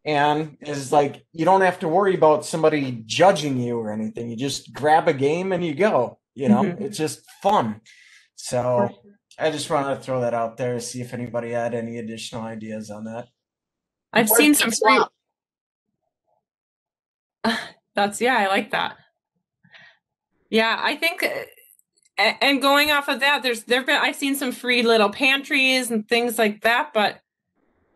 and is like you don't have to worry about somebody judging you or anything. You just grab a game and you go. You know, Mhm. it's just fun. So I just wanted to throw that out there to see if anybody had any additional ideas on that. I've Board seen some free. swap. That's yeah, I like that. Yeah, I think, uh, and going off of that, there's there've been I've seen some free little pantries and things like that, but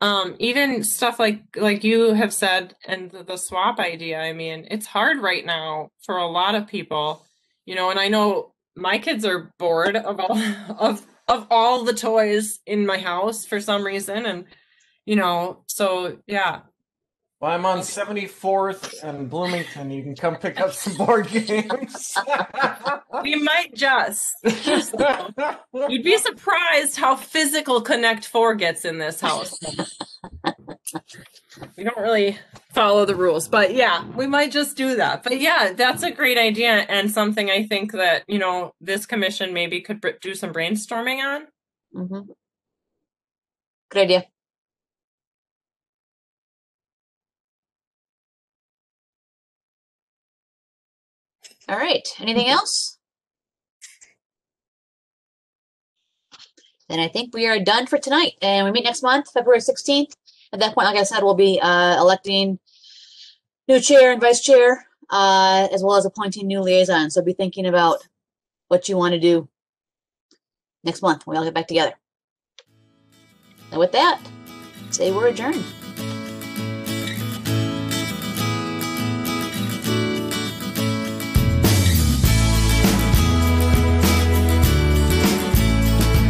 um, even stuff like like you have said and the, the swap idea. I mean, it's hard right now for a lot of people, you know. And I know my kids are bored of all of of all the toys in my house for some reason, and you know, so yeah, Well, I'm on 74th and Bloomington. You can come pick up some board games. we might just. You'd be surprised how physical Connect Four gets in this house. we don't really follow the rules, but yeah, we might just do that. But yeah, that's a great idea and something I think that you know this commission maybe could br- do some brainstorming on. Mhm. Good idea. All right. Anything else? Then I think we are done for tonight, and we meet next month, February sixteenth. At that point, like I said, we'll be uh, electing new chair and vice chair, uh, as well as appointing new liaisons. So be thinking about what you want to do next month when we all get back together. And with that, say we're adjourned.